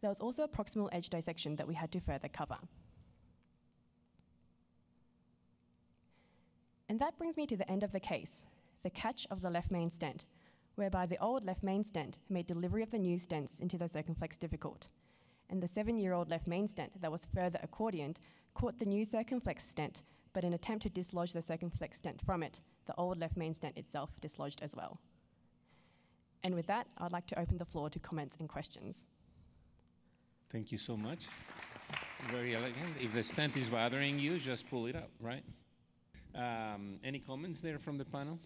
There was also a proximal edge dissection that we had to further cover. And that brings me to the end of the case, the catch of the left main stent, whereby the old left main stent made delivery of the new stents into the circumflex difficult. And the seven year old left main stent that was further accordioned caught the new circumflex stent, but in attempt to dislodge the circumflex stent from it, the old left main stent itself dislodged as well. And with that, I'd like to open the floor to comments and questions. Thank you so much. Very elegant. If the stent is bothering you, just pull it up, right? Um, any comments there from the panel?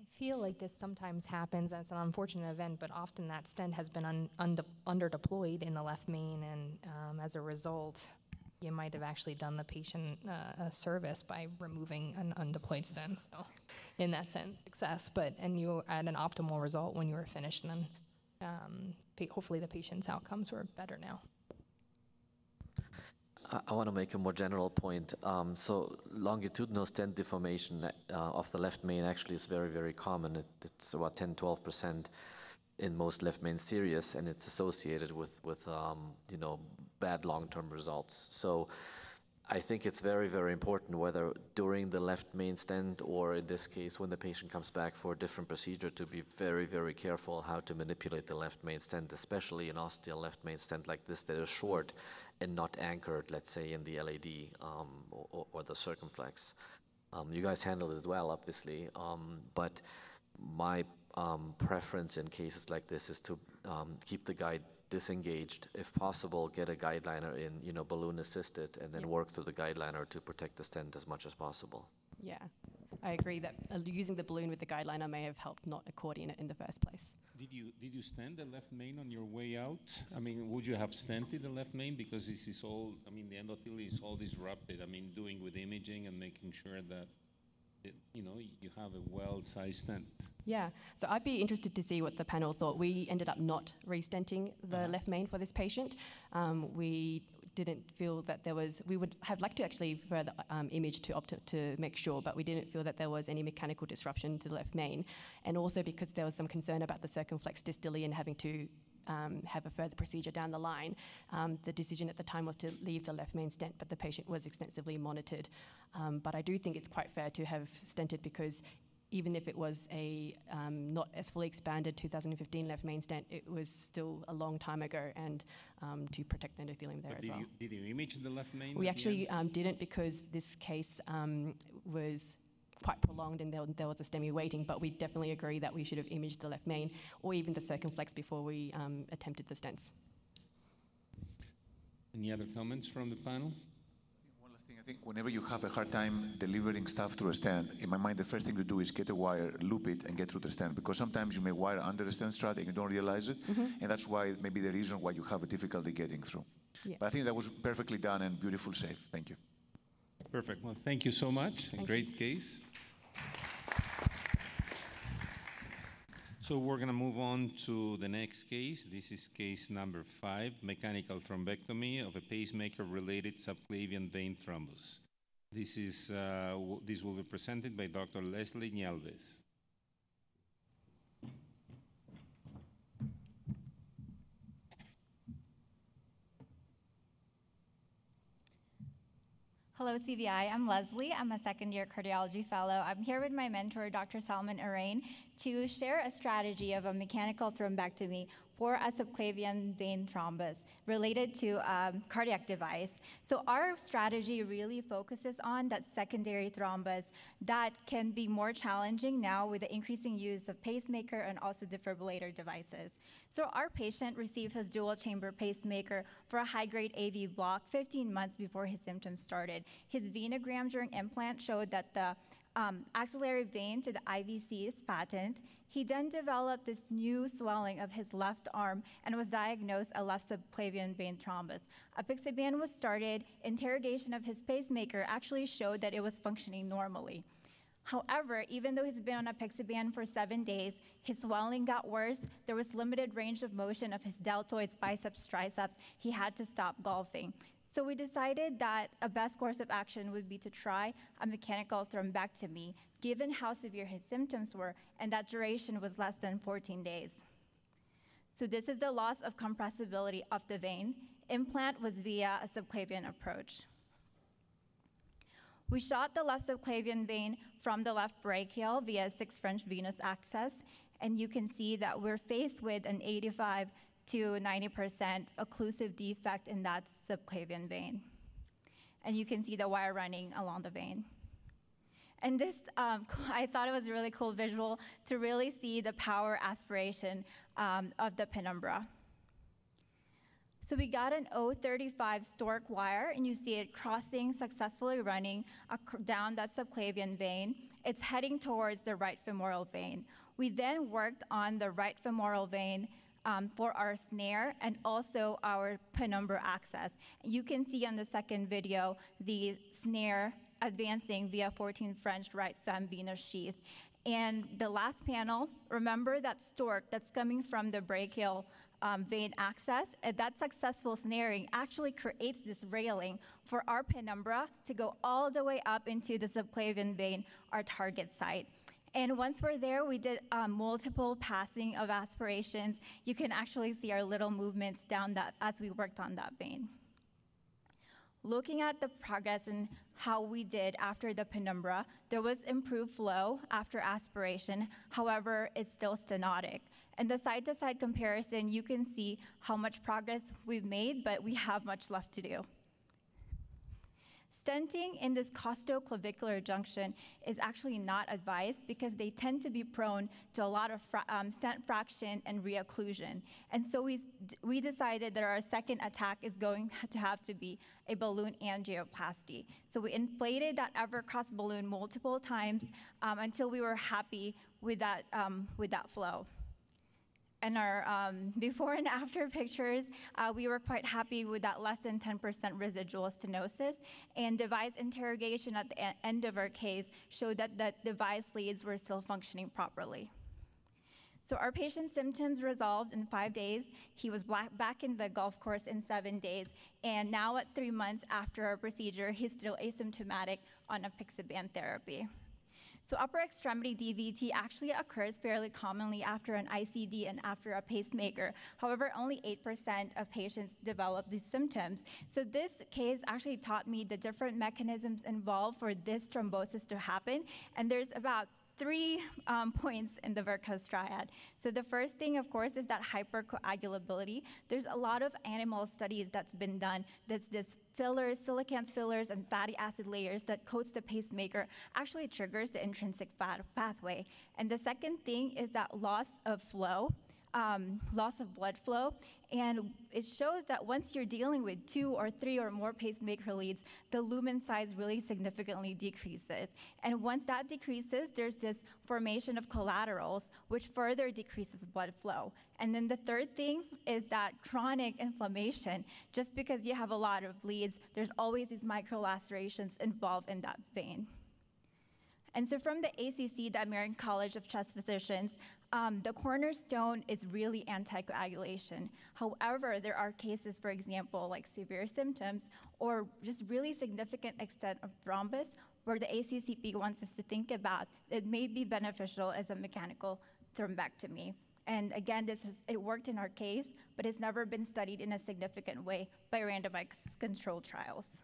I feel like this sometimes happens. It's an unfortunate event, but often that stent has been un, under, under deployed in the left main, and um, as a result, you might have actually done the patient uh, a service by removing an undeployed stent. So, in that sense, success. But and you had an optimal result when you were finished, and then um, hopefully the patient's outcomes were better now. I, want to make a more general point. Um, so longitudinal stent deformation uh, of the left main actually is very, very common. It, it's about 10, 12 percent in most left main series, and it's associated with with um, you know bad long-term results. So I think it's very, very important whether during the left main stent or in this case when the patient comes back for a different procedure to be very, very careful how to manipulate the left main stent, especially an ostial left main stent like this that is short and not anchored, let's say, in the LAD um, or, or, the circumflex. Um, you guys handled it well, obviously, um, but my um, preference in cases like this is to um, keep the guide disengaged. If possible, get a guideliner in, you know, balloon assisted, and then yeah. work through the guideliner to protect the stent as much as possible. Yeah, I agree that uh, using the balloon with the guideliner may have helped not accordion it in the first place. Did you did you stent the left main on your way out? I mean, would you have stented the left main because this is all? I mean, the endothelium is all disrupted. I mean, doing with imaging and making sure that it, you know you have a well-sized stent. Yeah, so I'd be interested to see what the panel thought. We ended up not restenting the uh-huh. left main for this patient. Um, we didn't feel that there was, we would have liked to actually further um, image to opt to make sure, but we didn't feel that there was any mechanical disruption to the left main. And also because there was some concern about the circumflex distally and having to um, have a further procedure down the line. Um, the decision at the time was to leave the left main stent, but the patient was extensively monitored. Um, but I do think it's quite fair to have stented because even if it was a um, not as fully expanded 2015 left main stent, it was still a long time ago, and um, to protect the endothelium there but as did well. You, did you image the left main? We actually um, didn't because this case um, was quite prolonged and there, there, was a STEMI waiting, but we definitely agree that we should have imaged the left main or even the circumflex before we um, attempted the stents. Any other comments from the panel? I think whenever you have a hard time delivering stuff through a stand, in my mind, the first thing to do is get a wire, loop it, and get through the stand. Because sometimes you may wire under the stand strut and you don't realize it. Mm -hmm. And that's why maybe the reason why you have a difficulty getting through. Yeah. But I think that was perfectly done and beautiful, safe. Thank you. Perfect. Well, thank you so much. Thank a great you. case. So we're going to move on to the next case. This is case number five, mechanical thrombectomy of a pacemaker-related subclavian vein thrombus. This, is, uh, this will be presented by Dr. Leslie Ynalvez. Hello, CVI. I'm Leslie. I'm a second year cardiology fellow. I'm here with my mentor, Dr. Salman Arain, to share a strategy of a mechanical thrombectomy for a subclavian vein thrombus related to um, cardiac device. So our strategy really focuses on that secondary thrombus that can be more challenging now with the increasing use of pacemaker and also defibrillator devices. So our patient received his dual chamber pacemaker for a high-grade AV block 15 months before his symptoms started. His venogram during implant showed that the um, axillary vein to the IVC is patent. He then developed this new swelling of his left arm and was diagnosed a left subclavian vein thrombus. Apixaban was started. Interrogation of his pacemaker actually showed that it was functioning normally. However, even though he's been on apixaban for seven days, his swelling got worse. There was limited range of motion of his deltoids, biceps, triceps. He had to stop golfing. So we decided that a best course of action would be to try a mechanical thrombectomy, given how severe his symptoms were, and that duration was less than 14 days. So this is the loss of compressibility of the vein. Implant was via a subclavian approach. We shot the left subclavian vein from the left brachial via six French venous access, and you can see that we're faced with an 85 to 90% occlusive defect in that subclavian vein. And you can see the wire running along the vein. And this, um, I thought it was a really cool visual to really see the power aspiration um, of the penumbra. So we got an O35 stork wire, and you see it crossing, successfully running down that subclavian vein. It's heading towards the right femoral vein. We then worked on the right femoral vein um, for our snare and also our penumbra access. You can see on the second video the snare advancing via 14 French right fem venous sheath. And the last panel, remember that stork that's coming from the brachial um, vein access, and that successful snaring actually creates this railing for our penumbra to go all the way up into the subclavian vein, our target site. And once we're there, we did um, multiple passing of aspirations. You can actually see our little movements down that as we worked on that vein. Looking at the progress and how we did after the penumbra, there was improved flow after aspiration. However, it's still stenotic. And the side-to-side comparison, you can see how much progress we've made, but we have much left to do. Stenting in this costoclavicular junction is actually not advised because they tend to be prone to a lot of fra um, stent fraction and reocclusion. And so we, we decided that our second attack is going to have to be a balloon angioplasty. So we inflated that Evercross balloon multiple times um, until we were happy with that, um, with that flow and our um, before and after pictures, uh, we were quite happy with that less than 10% residual stenosis. And device interrogation at the end of our case showed that the device leads were still functioning properly. So our patient's symptoms resolved in five days. He was back in the golf course in seven days. And now at three months after our procedure, he's still asymptomatic on apixaban therapy. So upper extremity DVT actually occurs fairly commonly after an ICD and after a pacemaker. However, only 8% of patients develop these symptoms. So this case actually taught me the different mechanisms involved for this thrombosis to happen. And there's about three um, points in the Virchow triad. So the first thing, of course, is that hypercoagulability. There's a lot of animal studies that's been done. That's this fillers, silicans fillers, and fatty acid layers that coats the pacemaker actually triggers the intrinsic fat pathway. And the second thing is that loss of flow um, loss of blood flow. And it shows that once you're dealing with two or three or more pacemaker leads, the lumen size really significantly decreases. And once that decreases, there's this formation of collaterals, which further decreases blood flow. And then the third thing is that chronic inflammation. Just because you have a lot of leads, there's always these micro lacerations involved in that vein. And so from the ACC, the American College of Chest Physicians, um, the cornerstone is really anticoagulation. However, there are cases, for example, like severe symptoms or just really significant extent of thrombus where the ACCP wants us to think about it may be beneficial as a mechanical thrombectomy. And again, this has, it worked in our case, but it's never been studied in a significant way by randomized controlled trials.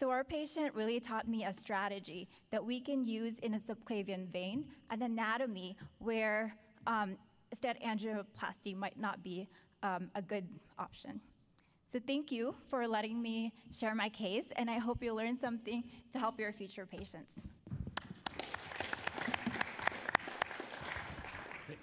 So our patient really taught me a strategy that we can use in a subclavian vein, an anatomy where um, stent angioplasty might not be um, a good option. So thank you for letting me share my case, and I hope you learn something to help your future patients.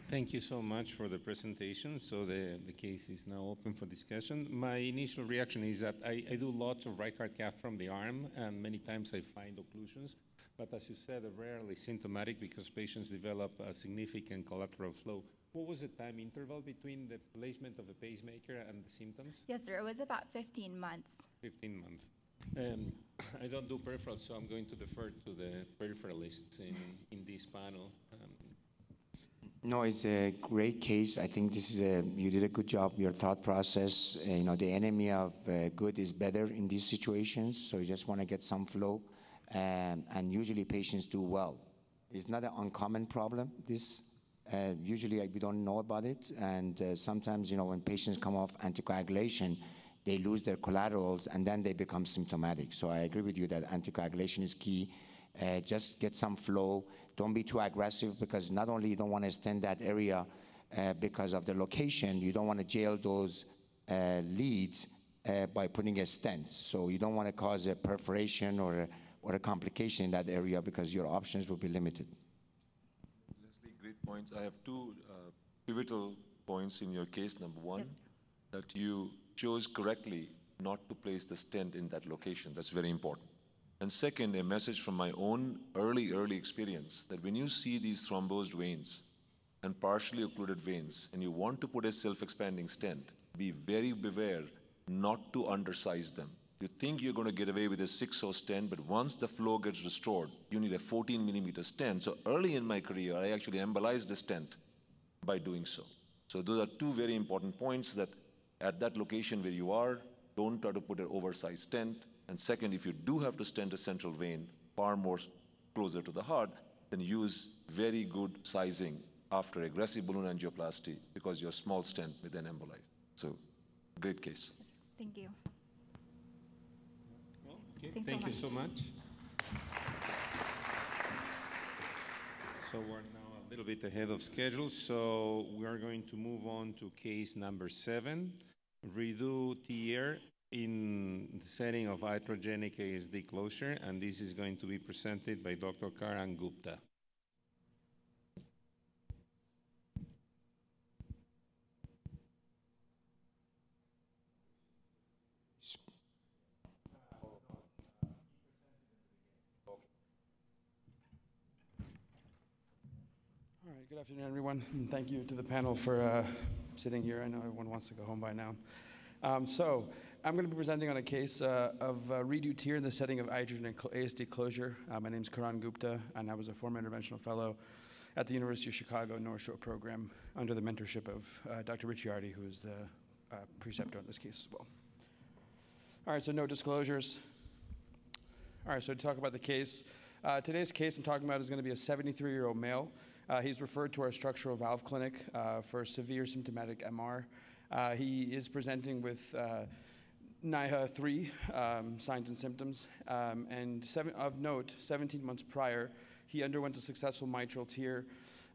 Thank you so much for the presentation. So the, the case is now open for discussion. My initial reaction is that I, I do lots of right heart cath from the arm, and many times I find occlusions. but as you said, are rarely symptomatic because patients develop a significant collateral flow. What was the time interval between the placement of the pacemaker and the symptoms? Yes, sir. It was about 15 months. 15 months. Um, I don't do peripheral, so I'm going to defer to the peripheralists in, in this panel. No, it's a great case. I think this is a, you did a good job. Your thought process, uh, you know, the enemy of uh, good is better in these situations. So you just want to get some flow. Um, and usually patients do well. It's not an uncommon problem, this. Uh, usually we don't know about it. And uh, sometimes, you know, when patients come off anticoagulation, they lose their collaterals and then they become symptomatic. So I agree with you that anticoagulation is key. Uh, just get some flow. Don't be too aggressive because not only you don't want to extend that area uh, because of the location, you don't want to jail those uh, leads uh, by putting a stent. So you don't want to cause a perforation or a, or a complication in that area because your options will be limited. Leslie, great points. I have two uh, pivotal points in your case. Number one, Yes. that you chose correctly not to place the stent in that location. That's very important. And second, a message from my own early, early experience that when you see these thrombosed veins and partially occluded veins and you want to put a self-expanding stent, be very beware not to undersize them. You think you're going to get away with a 6-0 stent, but once the flow gets restored, you need a 14 millimeter stent. So early in my career, I actually embolized a stent by doing so. So those are two very important points that at that location where you are, don't try to put an oversized stent. And second, if you do have to stent a central vein far more closer to the heart, then use very good sizing after aggressive balloon angioplasty because your small stent may then embolize. So great case. Thank you. Okay, Thanks so thank you so much. So we're now a little bit ahead of schedule, so we are going to move on to case number seven, redo TEER in the setting of iatrogenic ASD closure, and this is going to be presented by Dr. Karan Gupta. All right, good afternoon, everyone, and thank you to the panel for uh, sitting here. I know everyone wants to go home by now. Um, so, I'm going to be presenting on a case uh, of uh, redo TEER in the setting of iatrogenic cl- ASD closure. Uh, my name is Karan Gupta, and I was a former interventional fellow at the University of Chicago North Shore program under the mentorship of uh, Dr. Ricciardi, who is the uh, preceptor on this case as well. All right, so no disclosures. All right, so to talk about the case, uh, today's case I'm talking about is going to be a 73 year old male. He's referred to our structural valve clinic for severe symptomatic MR. He is presenting with NYHA 3 um, signs and symptoms. Um, and seven, of note, 17 months prior, he underwent a successful mitral TEER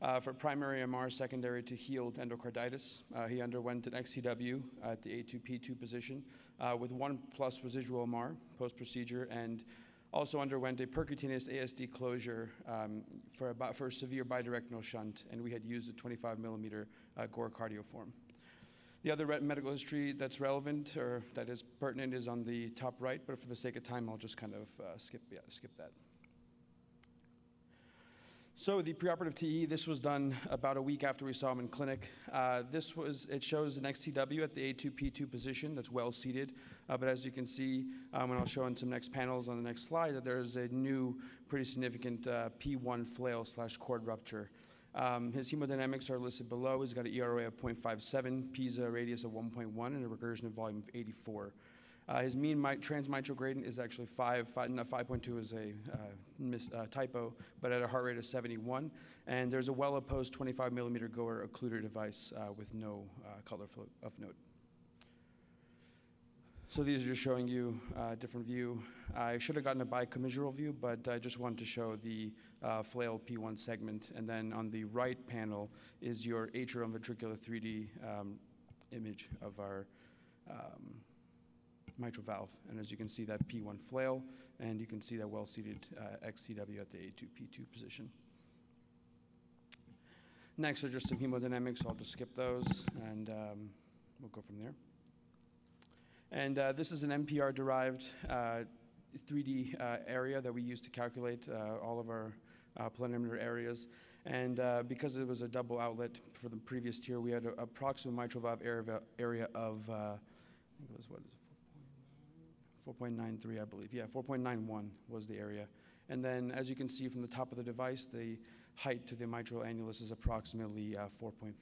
uh, for primary MR secondary to healed endocarditis. Uh, he underwent an XTW at the A2P2 position uh, with one plus residual MR post procedure and also underwent a percutaneous ASD closure um, for, about, for a severe bidirectional shunt, and we had used a 25 millimeter uh, Gore cardioform. The other medical history that's relevant or that is pertinent is on the top right, but for the sake of time, I'll just kind of uh, skip, yeah, skip that. So the preoperative TEE, this was done about a week after we saw him in clinic. Uh, this was, it shows an XTW at the A2P2 position that's well seated. Uh, but as you can see, um, and I'll show in some next panels on the next slide, that there's a new pretty significant uh, P1 flail slash cord rupture. Um, his hemodynamics are listed below. He's got an ERA of 0.57, PISA radius of 1.1, and a recursion of volume of 84. Uh, his mean mi- transmitral gradient is actually 5, five no, 5.2 is a uh, mis- uh, typo, but at a heart rate of 71. And there's a well opposed 25 millimeter Gore occluder device uh, with no uh, color flow of note. So these are just showing you a different view. I should have gotten a bicommissural view, but I just wanted to show the uh, flail P1 segment. And then on the right panel is your atrioventricular 3D um, image of our um, mitral valve. And as you can see, that P1 flail, and you can see that well-seated uh, XTW at the A2P2 position. Next are just some hemodynamics. I'll just skip those, and um, we'll go from there. And uh, this is an MPR-derived uh, 3D uh, area that we use to calculate uh, all of our uh, preliminary areas. And uh, because it was a double outlet for the previous TEER, we had an approximate mitral valve area, of, uh, I think it was what is it, 4.93, I believe. Yeah, 4.91 was the area. And then, as you can see from the top of the device, the height to the mitral annulus is approximately uh, 4.57,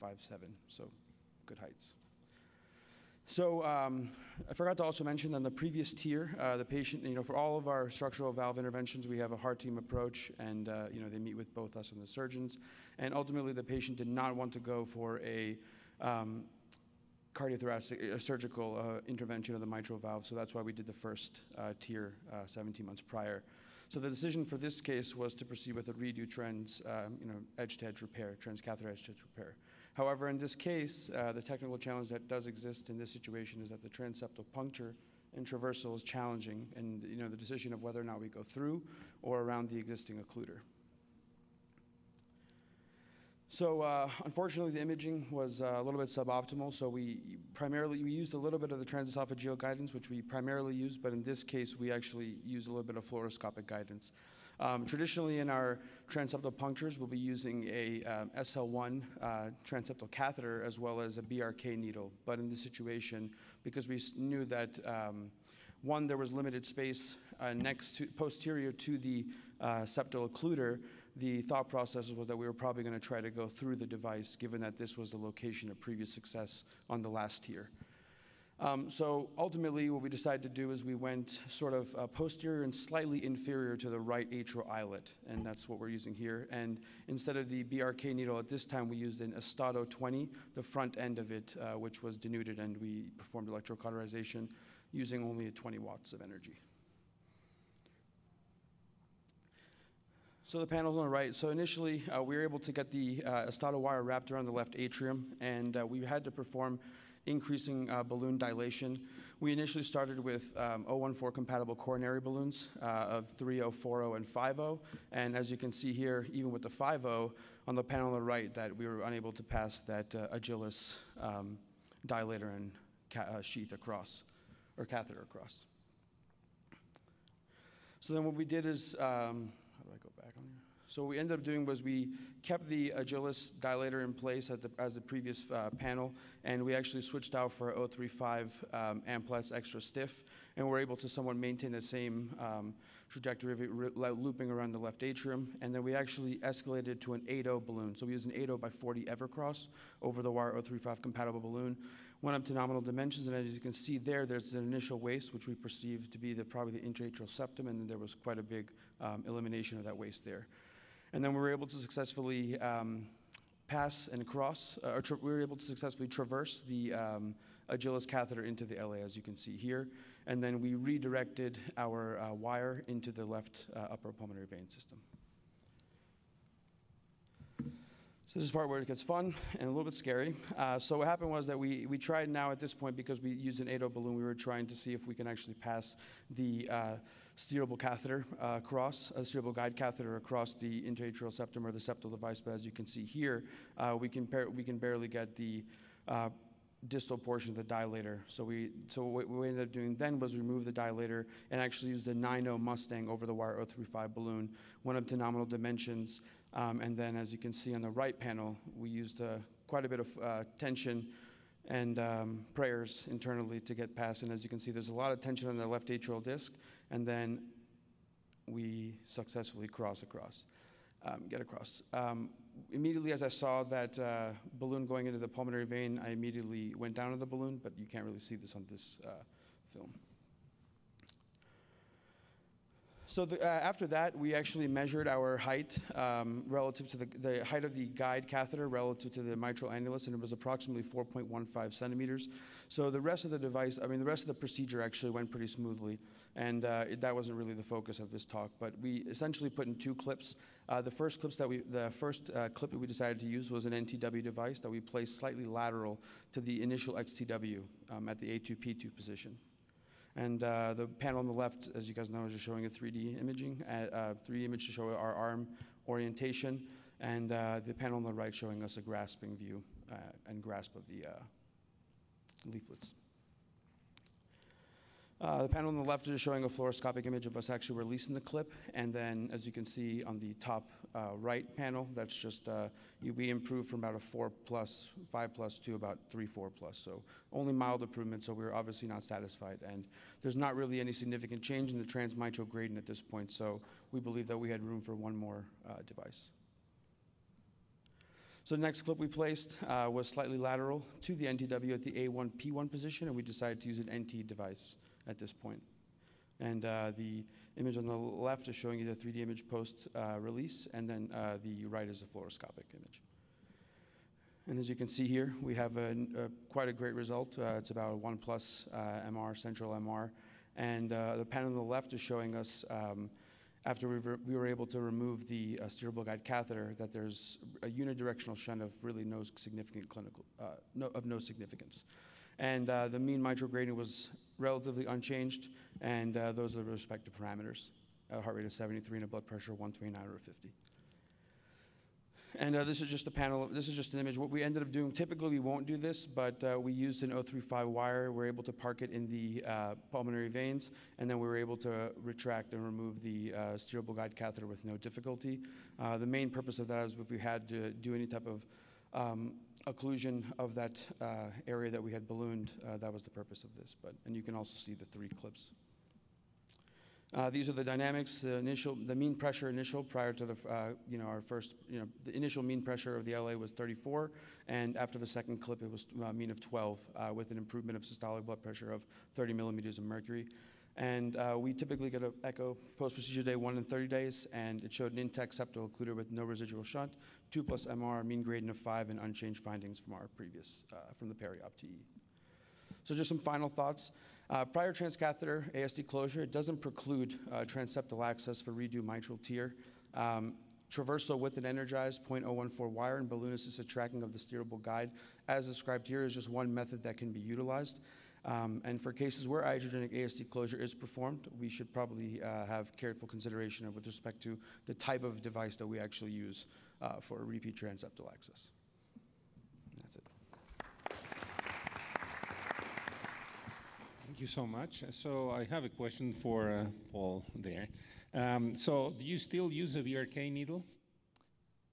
so good heights. So um, I forgot to also mention on the previous TEER, uh, the patient, you know, for all of our structural valve interventions, we have a heart team approach, and uh, you know they meet with both us and the surgeons. And ultimately, the patient did not want to go for a um, cardiothoracic a surgical uh, intervention of the mitral valve, so that's why we did the first uh, TEER uh, 17 months prior. So the decision for this case was to proceed with a redo trans, um, you know, edge-to-edge repair, transcatheter edge-to-edge repair. However, in this case, uh, the technical challenge that does exist in this situation is that the transeptal puncture and traversal is challenging, and you know the decision of whether or not we go through or around the existing occluder. So uh, unfortunately, the imaging was uh, a little bit suboptimal. So we primarily we used a little bit of the transesophageal guidance, which we primarily used, but in this case, we actually used a little bit of fluoroscopic guidance. Um, traditionally, in our transeptal punctures, we'll be using a um, SL1 uh, transeptal catheter as well as a BRK needle. But in this situation, because we knew that um, one, there was limited space uh, next to posterior to the uh, septal occluder, the thought process was that we were probably going to try to go through the device, given that this was the location of previous success on the last TEER. Um, so ultimately, what we decided to do is we went sort of uh, posterior and slightly inferior to the right atrial eyelet, and that's what we're using here. And instead of the BRK needle at this time, we used an Astato 20, the front end of it, uh, which was denuded, and we performed electrocauterization using only 20 watts of energy. So the panels on the right. So initially, uh, we were able to get the uh, Astato wire wrapped around the left atrium, and uh, we had to perform increasing uh, balloon dilation. We initially started with um, 014 compatible coronary balloons uh, of 30, 40, and 50. And as you can see here, even with the 50 on the panel on the right, that we were unable to pass that uh, Agilis um, dilator and uh, sheath across, or catheter across. So then what we did is, um, how do I go back on here? So what we ended up doing was we kept the Agilis dilator in place the, as the previous uh, panel, and we actually switched out for 035 um, Amplatz extra stiff, and we're able to somewhat maintain the same um, trajectory looping around the left atrium. And then we actually escalated to an 8.0 balloon. So we used an 8.0 by 40 Evercross over the wire 035 compatible balloon. Went up to nominal dimensions, and as you can see there, there's an initial waist, which we perceived to be the, probably the intraatrial septum, and then there was quite a big um, elimination of that waist there. And then we were able to successfully um, pass and cross, uh, we were able to successfully traverse the um, Agilis catheter into the LA, as you can see here. And then we redirected our uh, wire into the left uh, upper pulmonary vein system. So this is part where it gets fun and a little bit scary. Uh, so what happened was that we, we tried now at this point, because we used an 8.0 balloon, we were trying to see if we can actually pass the uh, steerable catheter uh, across, a steerable guide catheter across the interatrial septum or the septal device. But as you can see here, uh, we, can we can barely get the uh, distal portion of the dilator. So we so what we ended up doing then was remove the dilator and actually use the 9.0 Mustang over the wire 035 balloon, went up to nominal dimensions, um, and then as you can see on the right panel, we used uh, quite a bit of uh, tension and um, prayers internally to get past. And as you can see, there's a lot of tension on the left atrial disc, and then we successfully cross across, um, get across. Um, immediately as I saw that uh, balloon going into the pulmonary vein, I immediately went down to the balloon, but you can't really see this on this uh, film. So the, uh, after that, we actually measured our height um, relative to the, the, height of the guide catheter relative to the mitral annulus, and it was approximately 4.15 centimeters. So the rest of the device, I mean, the rest of the procedure actually went pretty smoothly, and uh, it, that wasn't really the focus of this talk. But we essentially put in two clips. Uh, the first clips that we, the first uh, clip that we decided to use was an NTW device that we placed slightly lateral to the initial XTW um, at the A2P2 position. And uh, the panel on the left, as you guys know, is just showing a 3D imaging, uh, 3D image to show our arm orientation, and uh, the panel on the right showing us a grasping view uh, and grasp of the uh, leaflets. Uh, the panel on the left is showing a fluoroscopic image of us actually releasing the clip, and then as you can see on the top uh, right panel, that's just uh, we improved from about a four plus, five plus to about three, four plus. So only mild improvement. So we we're obviously not satisfied, and there's not really any significant change in the transmitral gradient at this point. So we believe that we had room for one more uh, device. So the next clip we placed uh, was slightly lateral to the NTW at the A1P1 position, and we decided to use an NT device at this point. And uh, the image on the left is showing you the 3D image post uh, release, and then uh, the right is a fluoroscopic image. And as you can see here, we have a, a quite a great result. Uh, it's about a 1 plus uh, MR, central MR. And uh, the panel on the left is showing us, um, after we, we, were able to remove the steerable guide catheter, that there's a unidirectional shunt of really no significant clinical, no, of no significance. And the mean mitral gradient was relatively unchanged, and uh, those are the respective parameters. A heart rate of 73 and a blood pressure of 129 over 50. And uh, this is just a panel, this is just an image. What we ended up doing, typically we won't do this, but uh, we used an 035 wire. We're able to park it in the uh, pulmonary veins, and then we were able to retract and remove the uh, steerable guide catheter with no difficulty. Uh, the main purpose of that is if we had to do any type of um, occlusion of that uh, area that we had ballooned. Uh, that was the purpose of this. But and you can also see the three clips. Uh, these are the dynamics. The initial, the mean pressure initial prior to the, uh, you know, our first, you know, the initial mean pressure of the LA was 34, and after the second clip, it was uh, mean of 12, uh, with an improvement of systolic blood pressure of 30 millimeters of mercury. And uh, we typically get an echo post-procedure day one in 30 days, and it showed an intact septal occluder with no residual shunt, two plus MR, mean gradient of five, and unchanged findings from our previous, uh, from the peri-op TEE. So just some final thoughts. Uh, prior transcatheter ASD closure, it doesn't preclude uh, transeptal access for redo mitral TEER. Um, traversal with an energized 0.014 wire and balloon assisted tracking of the steerable guide, as described here, is just one method that can be utilized. Um, and for cases where iatrogenic ASD closure is performed, we should probably uh, have careful consideration with respect to the type of device that we actually use uh, for repeat transeptal access. That's it. Thank you so much. So I have a question for uh, Paul there. Um, so do you still use a BRK needle?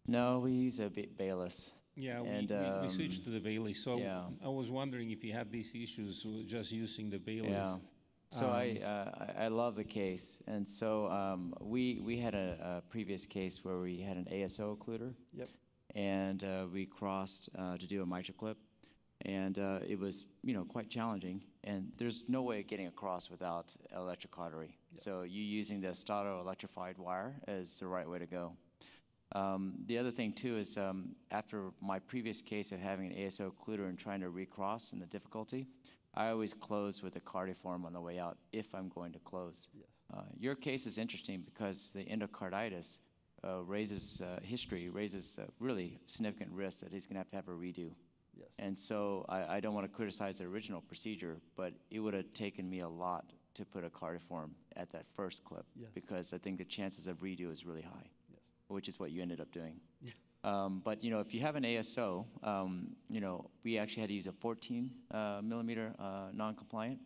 No, we use a Baylis. Yeah, and, we, um, we, switched to the Bailey. So yeah. I was wondering if you had these issues just using the Bailey. Yeah. So um, I, uh, I love the case, and so um, we we had a, a, previous case where we had an ASO occluder. Yep. And uh, we crossed uh, to do a MitraClip, and uh, it was you know quite challenging. And there's no way of getting across without electrocautery. Yep. So you using the Stato electrified wire is the right way to go. Um, the other thing too is um, after my previous case of having an ASO occluder and trying to recross and the difficulty, I always close with a cardioform on the way out if I'm going to close. Yes. Uh, your case is interesting because the endocarditis uh, raises uh, history, raises really significant risk that he's going to have to have a redo. Yes. And so I, I don't want to criticize the original procedure, but it would have taken me a lot to put a cardioform at that first clip yes. because I think the chances of redo is really high which is what you ended up doing. Yes. Um, but you know, if you have an ASO, um, you know, we actually had to use a 14 uh, millimeter uh, non-compliant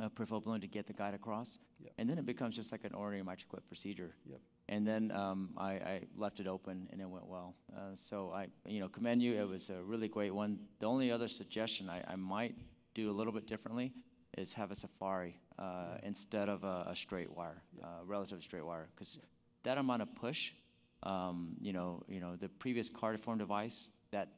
uh, peripheral balloon to get the guide across, yep. and then it becomes just like an ordinary MitraClip procedure. Yep. And then um, I, I, left it open, and it went well. Uh, so I, you know, commend you. It was a really great one. The only other suggestion I, I might do a little bit differently is have a safari uh, yeah. instead of a, a straight wire, yep. Uh, relative straight wire, because that amount of push um, you know, you know, the previous cardioform device, that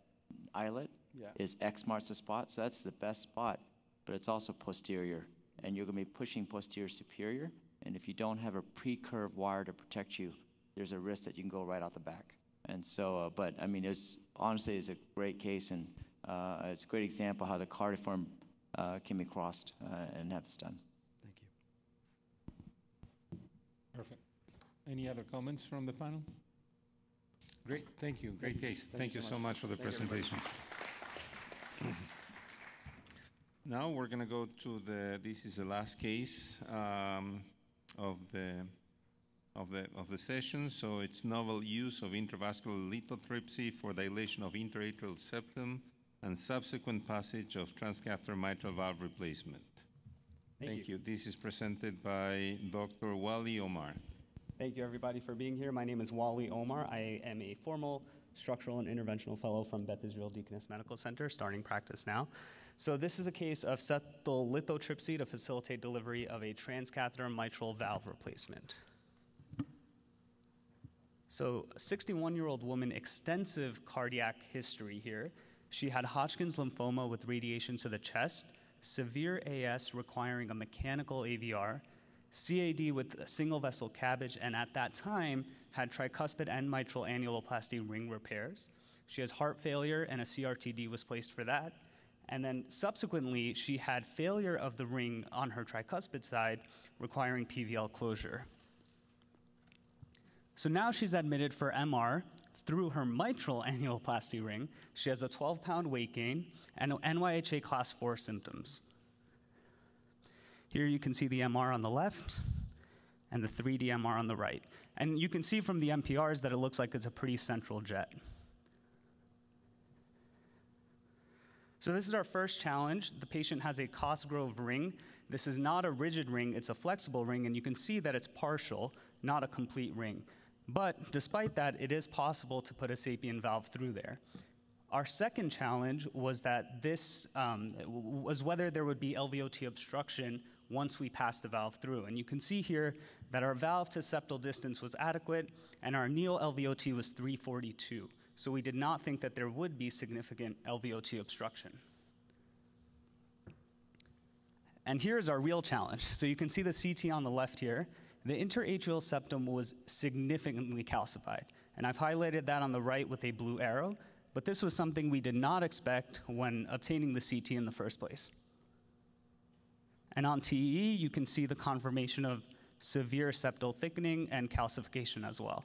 eyelet yeah. is X marks the spot, so that's the best spot, but it's also posterior, and you're gonna be pushing posterior superior, and if you don't have a pre-curved wire to protect you, there's a risk that you can go right out the back. And so, uh, but I mean, it's honestly it's a great case, and uh, it's a great example how the cardioform uh, can be crossed uh, and have this done. Thank you. Perfect. Any other comments from the panel? Great, thank you. Great case. Thank, thank you so much, much for the thank presentation. now we're going to go to the. This is the last case um, of the of the of the session. So it's novel use of intravascular lithotripsy for dilation of interatrial septum and subsequent passage of transcatheter mitral valve replacement. Thank you. This is presented by Dr. Wally Omar. Thank you, everybody, for being here. My name is Wally Omar. I am a formal structural and interventional fellow from Beth Israel Deaconess Medical Center, starting practice now. So this is a case of septal lithotripsy to facilitate delivery of a transcatheter mitral valve replacement. So, a 61 year old woman, extensive cardiac history here. She had Hodgkin's lymphoma with radiation to the chest, severe AS requiring a mechanical AVR, CAD with single vessel CABG, and at that time had tricuspid and mitral annuloplasty ring repairs. She has heart failure, and a CRTD was placed for that. And then subsequently, she had failure of the ring on her tricuspid side, requiring PVL closure. So now she's admitted for MR through her mitral annuloplasty ring. She has a 12 pound weight gain and NYHA class 4 symptoms. Here you can see the MR on the left and the 3D MR on the right. And you can see from the MPRs that it looks like it's a pretty central jet. So this is our first challenge. The patient has a Cosgrove ring. This is not a rigid ring, it's a flexible ring, and you can see that it's partial, not a complete ring. But despite that, it is possible to put a sapien valve through there. Our second challenge was that this um, was whether there would be LVOT obstruction once we pass the valve through. And you can see here that our valve to septal distance was adequate and our neo LVOT was 342. So we did not think that there would be significant LVOT obstruction. And here's our real challenge. So you can see the CT on the left here. The interatrial septum was significantly calcified. And I've highlighted that on the right with a blue arrow, but this was something we did not expect when obtaining the CT in the first place. And on TEE, you can see the confirmation of severe septal thickening and calcification as well.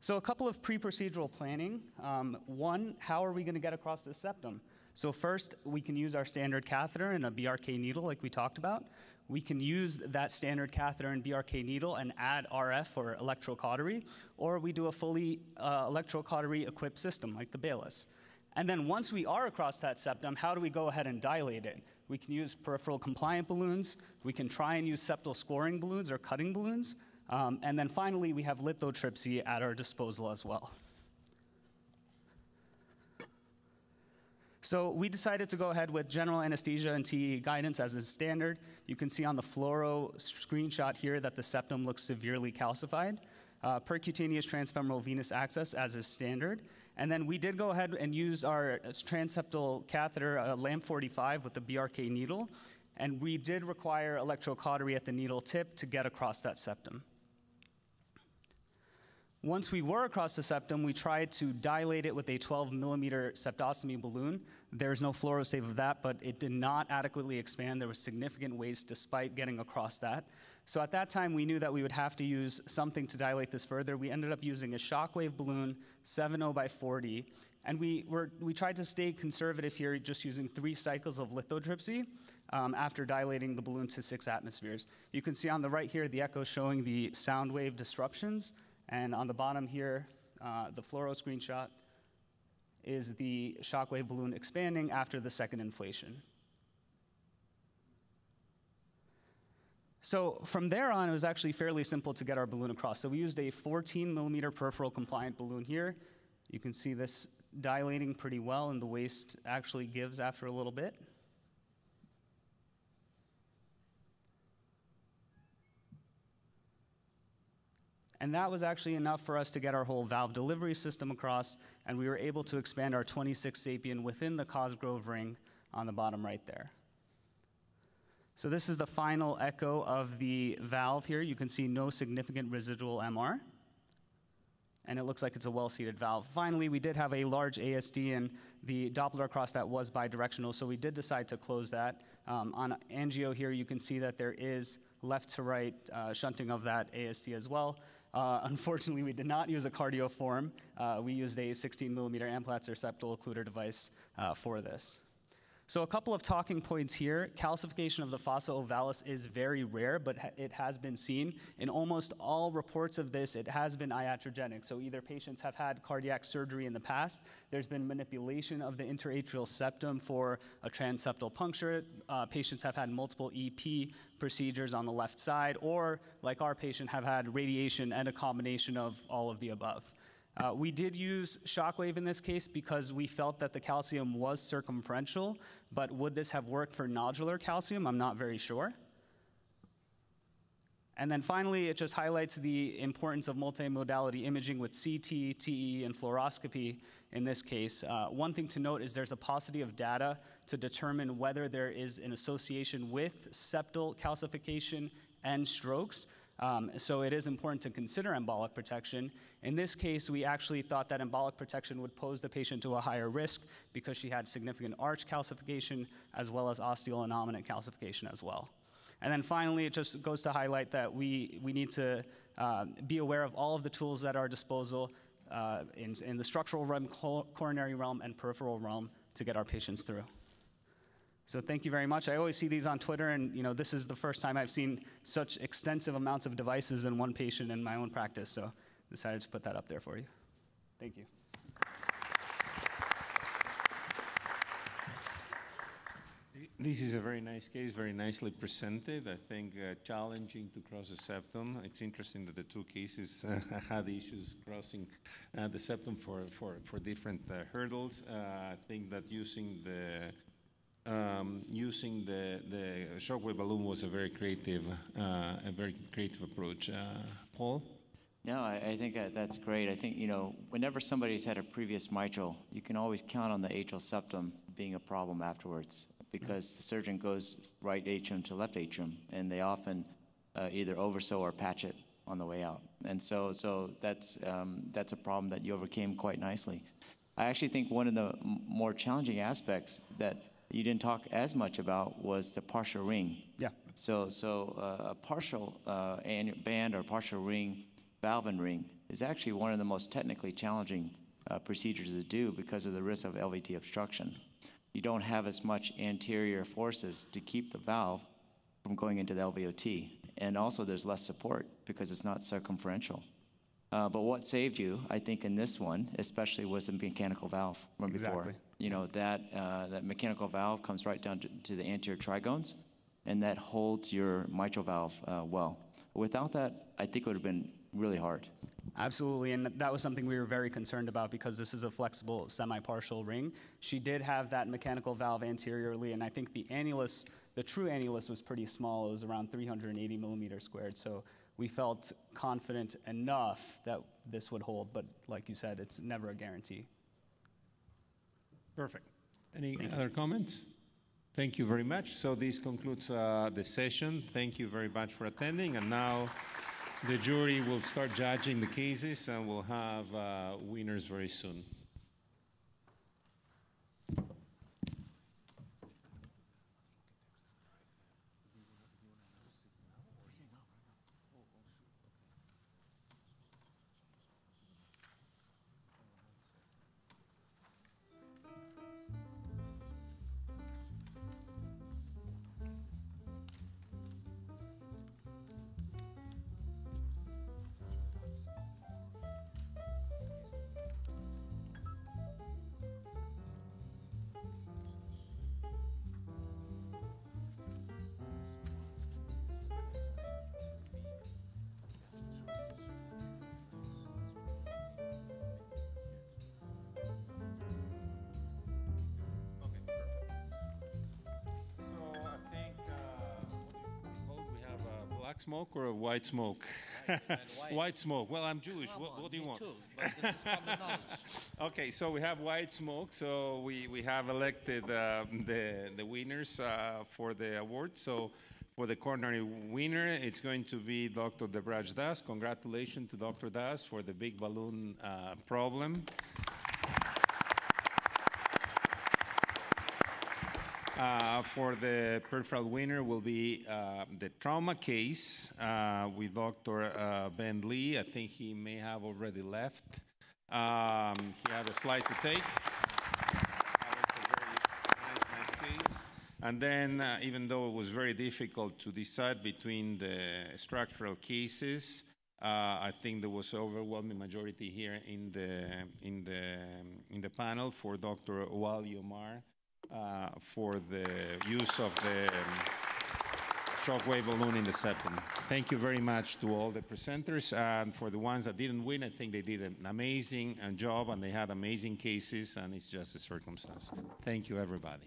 So, a couple of pre procedural planning. Um, one, how are we going to get across the septum? So, first, we can use our standard catheter and a BRK needle, like we talked about. We can use that standard catheter and BRK needle and add RF or electrocautery, or we do a fully uh, electrocautery equipped system like the Baylis. And then once we are across that septum, how do we go ahead and dilate it? We can use peripheral compliant balloons. We can try and use septal scoring balloons or cutting balloons. Um, and then finally, we have lithotripsy at our disposal as well. So we decided to go ahead with general anesthesia and TEE guidance as a standard. You can see on the fluoro screenshot here that the septum looks severely calcified. Uh, percutaneous transfemoral venous access as is standard. And then we did go ahead and use our transseptal catheter, uh, LAM 45, with the BRK needle. And we did require electrocautery at the needle tip to get across that septum. Once we were across the septum, we tried to dilate it with a 12 millimeter septostomy balloon. There's no fluorosave of that, but it did not adequately expand. There was significant waist despite getting across that. So at that time, we knew that we would have to use something to dilate this further. We ended up using a shockwave balloon, 7.0 by 40, and we, were, we tried to stay conservative here, just using three cycles of lithotripsy um, after dilating the balloon to six atmospheres. You can see on the right here the echo showing the sound wave disruptions, and on the bottom here, uh, the fluoro screenshot is the shockwave balloon expanding after the second inflation. So from there on, it was actually fairly simple to get our balloon across. So we used a 14 millimeter peripheral compliant balloon here. You can see this dilating pretty well, and the waist actually gives after a little bit. And that was actually enough for us to get our whole valve delivery system across, and we were able to expand our 26 sapien within the Cosgrove ring on the bottom right there. So this is the final echo of the valve here. You can see no significant residual MR. And it looks like it's a well-seated valve. Finally, we did have a large ASD, and the Doppler across that was bidirectional, so we did decide to close that. Um, on angio here, you can see that there is left to right uh, shunting of that ASD as well. Uh, unfortunately, we did not use a cardioform. Uh, we used a 16 millimeter Amplatzer septal occluder device uh, for this. So a couple of talking points here. Calcification of the fossa ovalis is very rare, but ha- it has been seen. In almost all reports of this, it has been iatrogenic. So either patients have had cardiac surgery in the past, there's been manipulation of the interatrial septum for a transeptal puncture, uh, patients have had multiple EP procedures on the left side, or like our patient, have had radiation and a combination of all of the above. Uh, we did use shockwave in this case because we felt that the calcium was circumferential, but would this have worked for nodular calcium? I'm not very sure. And then finally, it just highlights the importance of multimodality imaging with CT, TEE, and fluoroscopy in this case. Uh, one thing to note is there's a paucity of data to determine whether there is an association with septal calcification and strokes. Um, so it is important to consider embolic protection. In this case, we actually thought that embolic protection would pose the patient to a higher risk because she had significant arch calcification as well as ostial and calcification as well. And then finally, it just goes to highlight that we, we need to uh, be aware of all of the tools at our disposal uh, in, in the structural realm, coronary realm, and peripheral realm to get our patients through. So thank you very much. I always see these on Twitter, and you know this is the first time I've seen such extensive amounts of devices in one patient in my own practice. So decided to put that up there for you. Thank you. This is a very nice case, very nicely presented. I think uh, challenging to cross the septum. It's interesting that the two cases uh, had issues crossing uh, the septum for, for, for different uh, hurdles. Uh, I think that using the um, using the, the shockwave balloon was a very creative, uh, a very creative approach. Uh, Paul? No, I, I think that that's great. I think, you know, whenever somebody's had a previous mitral, you can always count on the atrial septum being a problem afterwards because the surgeon goes right atrium to left atrium, and they often uh, either oversew or patch it on the way out. And so, so that's, um, that's a problem that you overcame quite nicely. I actually think one of the more challenging aspects that you didn't talk as much about was the partial ring. Yeah. So, so uh, a partial uh, band or partial ring, valve and ring, is actually one of the most technically challenging uh, procedures to do because of the risk of LVT obstruction. You don't have as much anterior forces to keep the valve from going into the LVOT. And also, there's less support because it's not circumferential. Uh, but what saved you, I think, in this one, especially, was the mechanical valve from exactly. before. You know, that, uh, that mechanical valve comes right down to, to, the anterior trigones, and that holds your mitral valve uh, well. Without that, I think it would have been really hard. Absolutely, and that was something we were very concerned about because this is a flexible semi-partial ring. She did have that mechanical valve anteriorly, and I think the annulus, the true annulus was pretty small. It was around 380 millimeters squared, so we felt confident enough that this would hold, but like you said, it's never a guarantee. Perfect. Any Thank other you. comments? Thank you very much. So this concludes uh, the session. Thank you very much for attending. And now the jury will start judging the cases and we'll have uh, winners very soon. Smoke or a white smoke? White, white. white smoke. Well, I'm Jewish. What, what, do you want? Too, okay, so we have white smoke. So we, we have elected uh, the, the winners uh, for the award. So for the coronary winner, it's going to be Dr. Debraj Das. Congratulations to Dr. Das for the big balloon uh, problem. Uh, for the peripheral winner will be uh, the trauma case uh, with Dr. Uh, ben Lee. I think he may have already left. Um, he had a flight to take. And then, uh, even though it was very difficult to decide between the structural cases, uh, I think there was overwhelming majority here in the in the in the panel for Dr. Wally Omar uh, for the use of the um, shockwave balloon in the septum. Thank you very much to all the presenters. And for the ones that didn't win, I think they did an amazing uh, job and they had amazing cases, and it's just a circumstance. Thank you, everybody.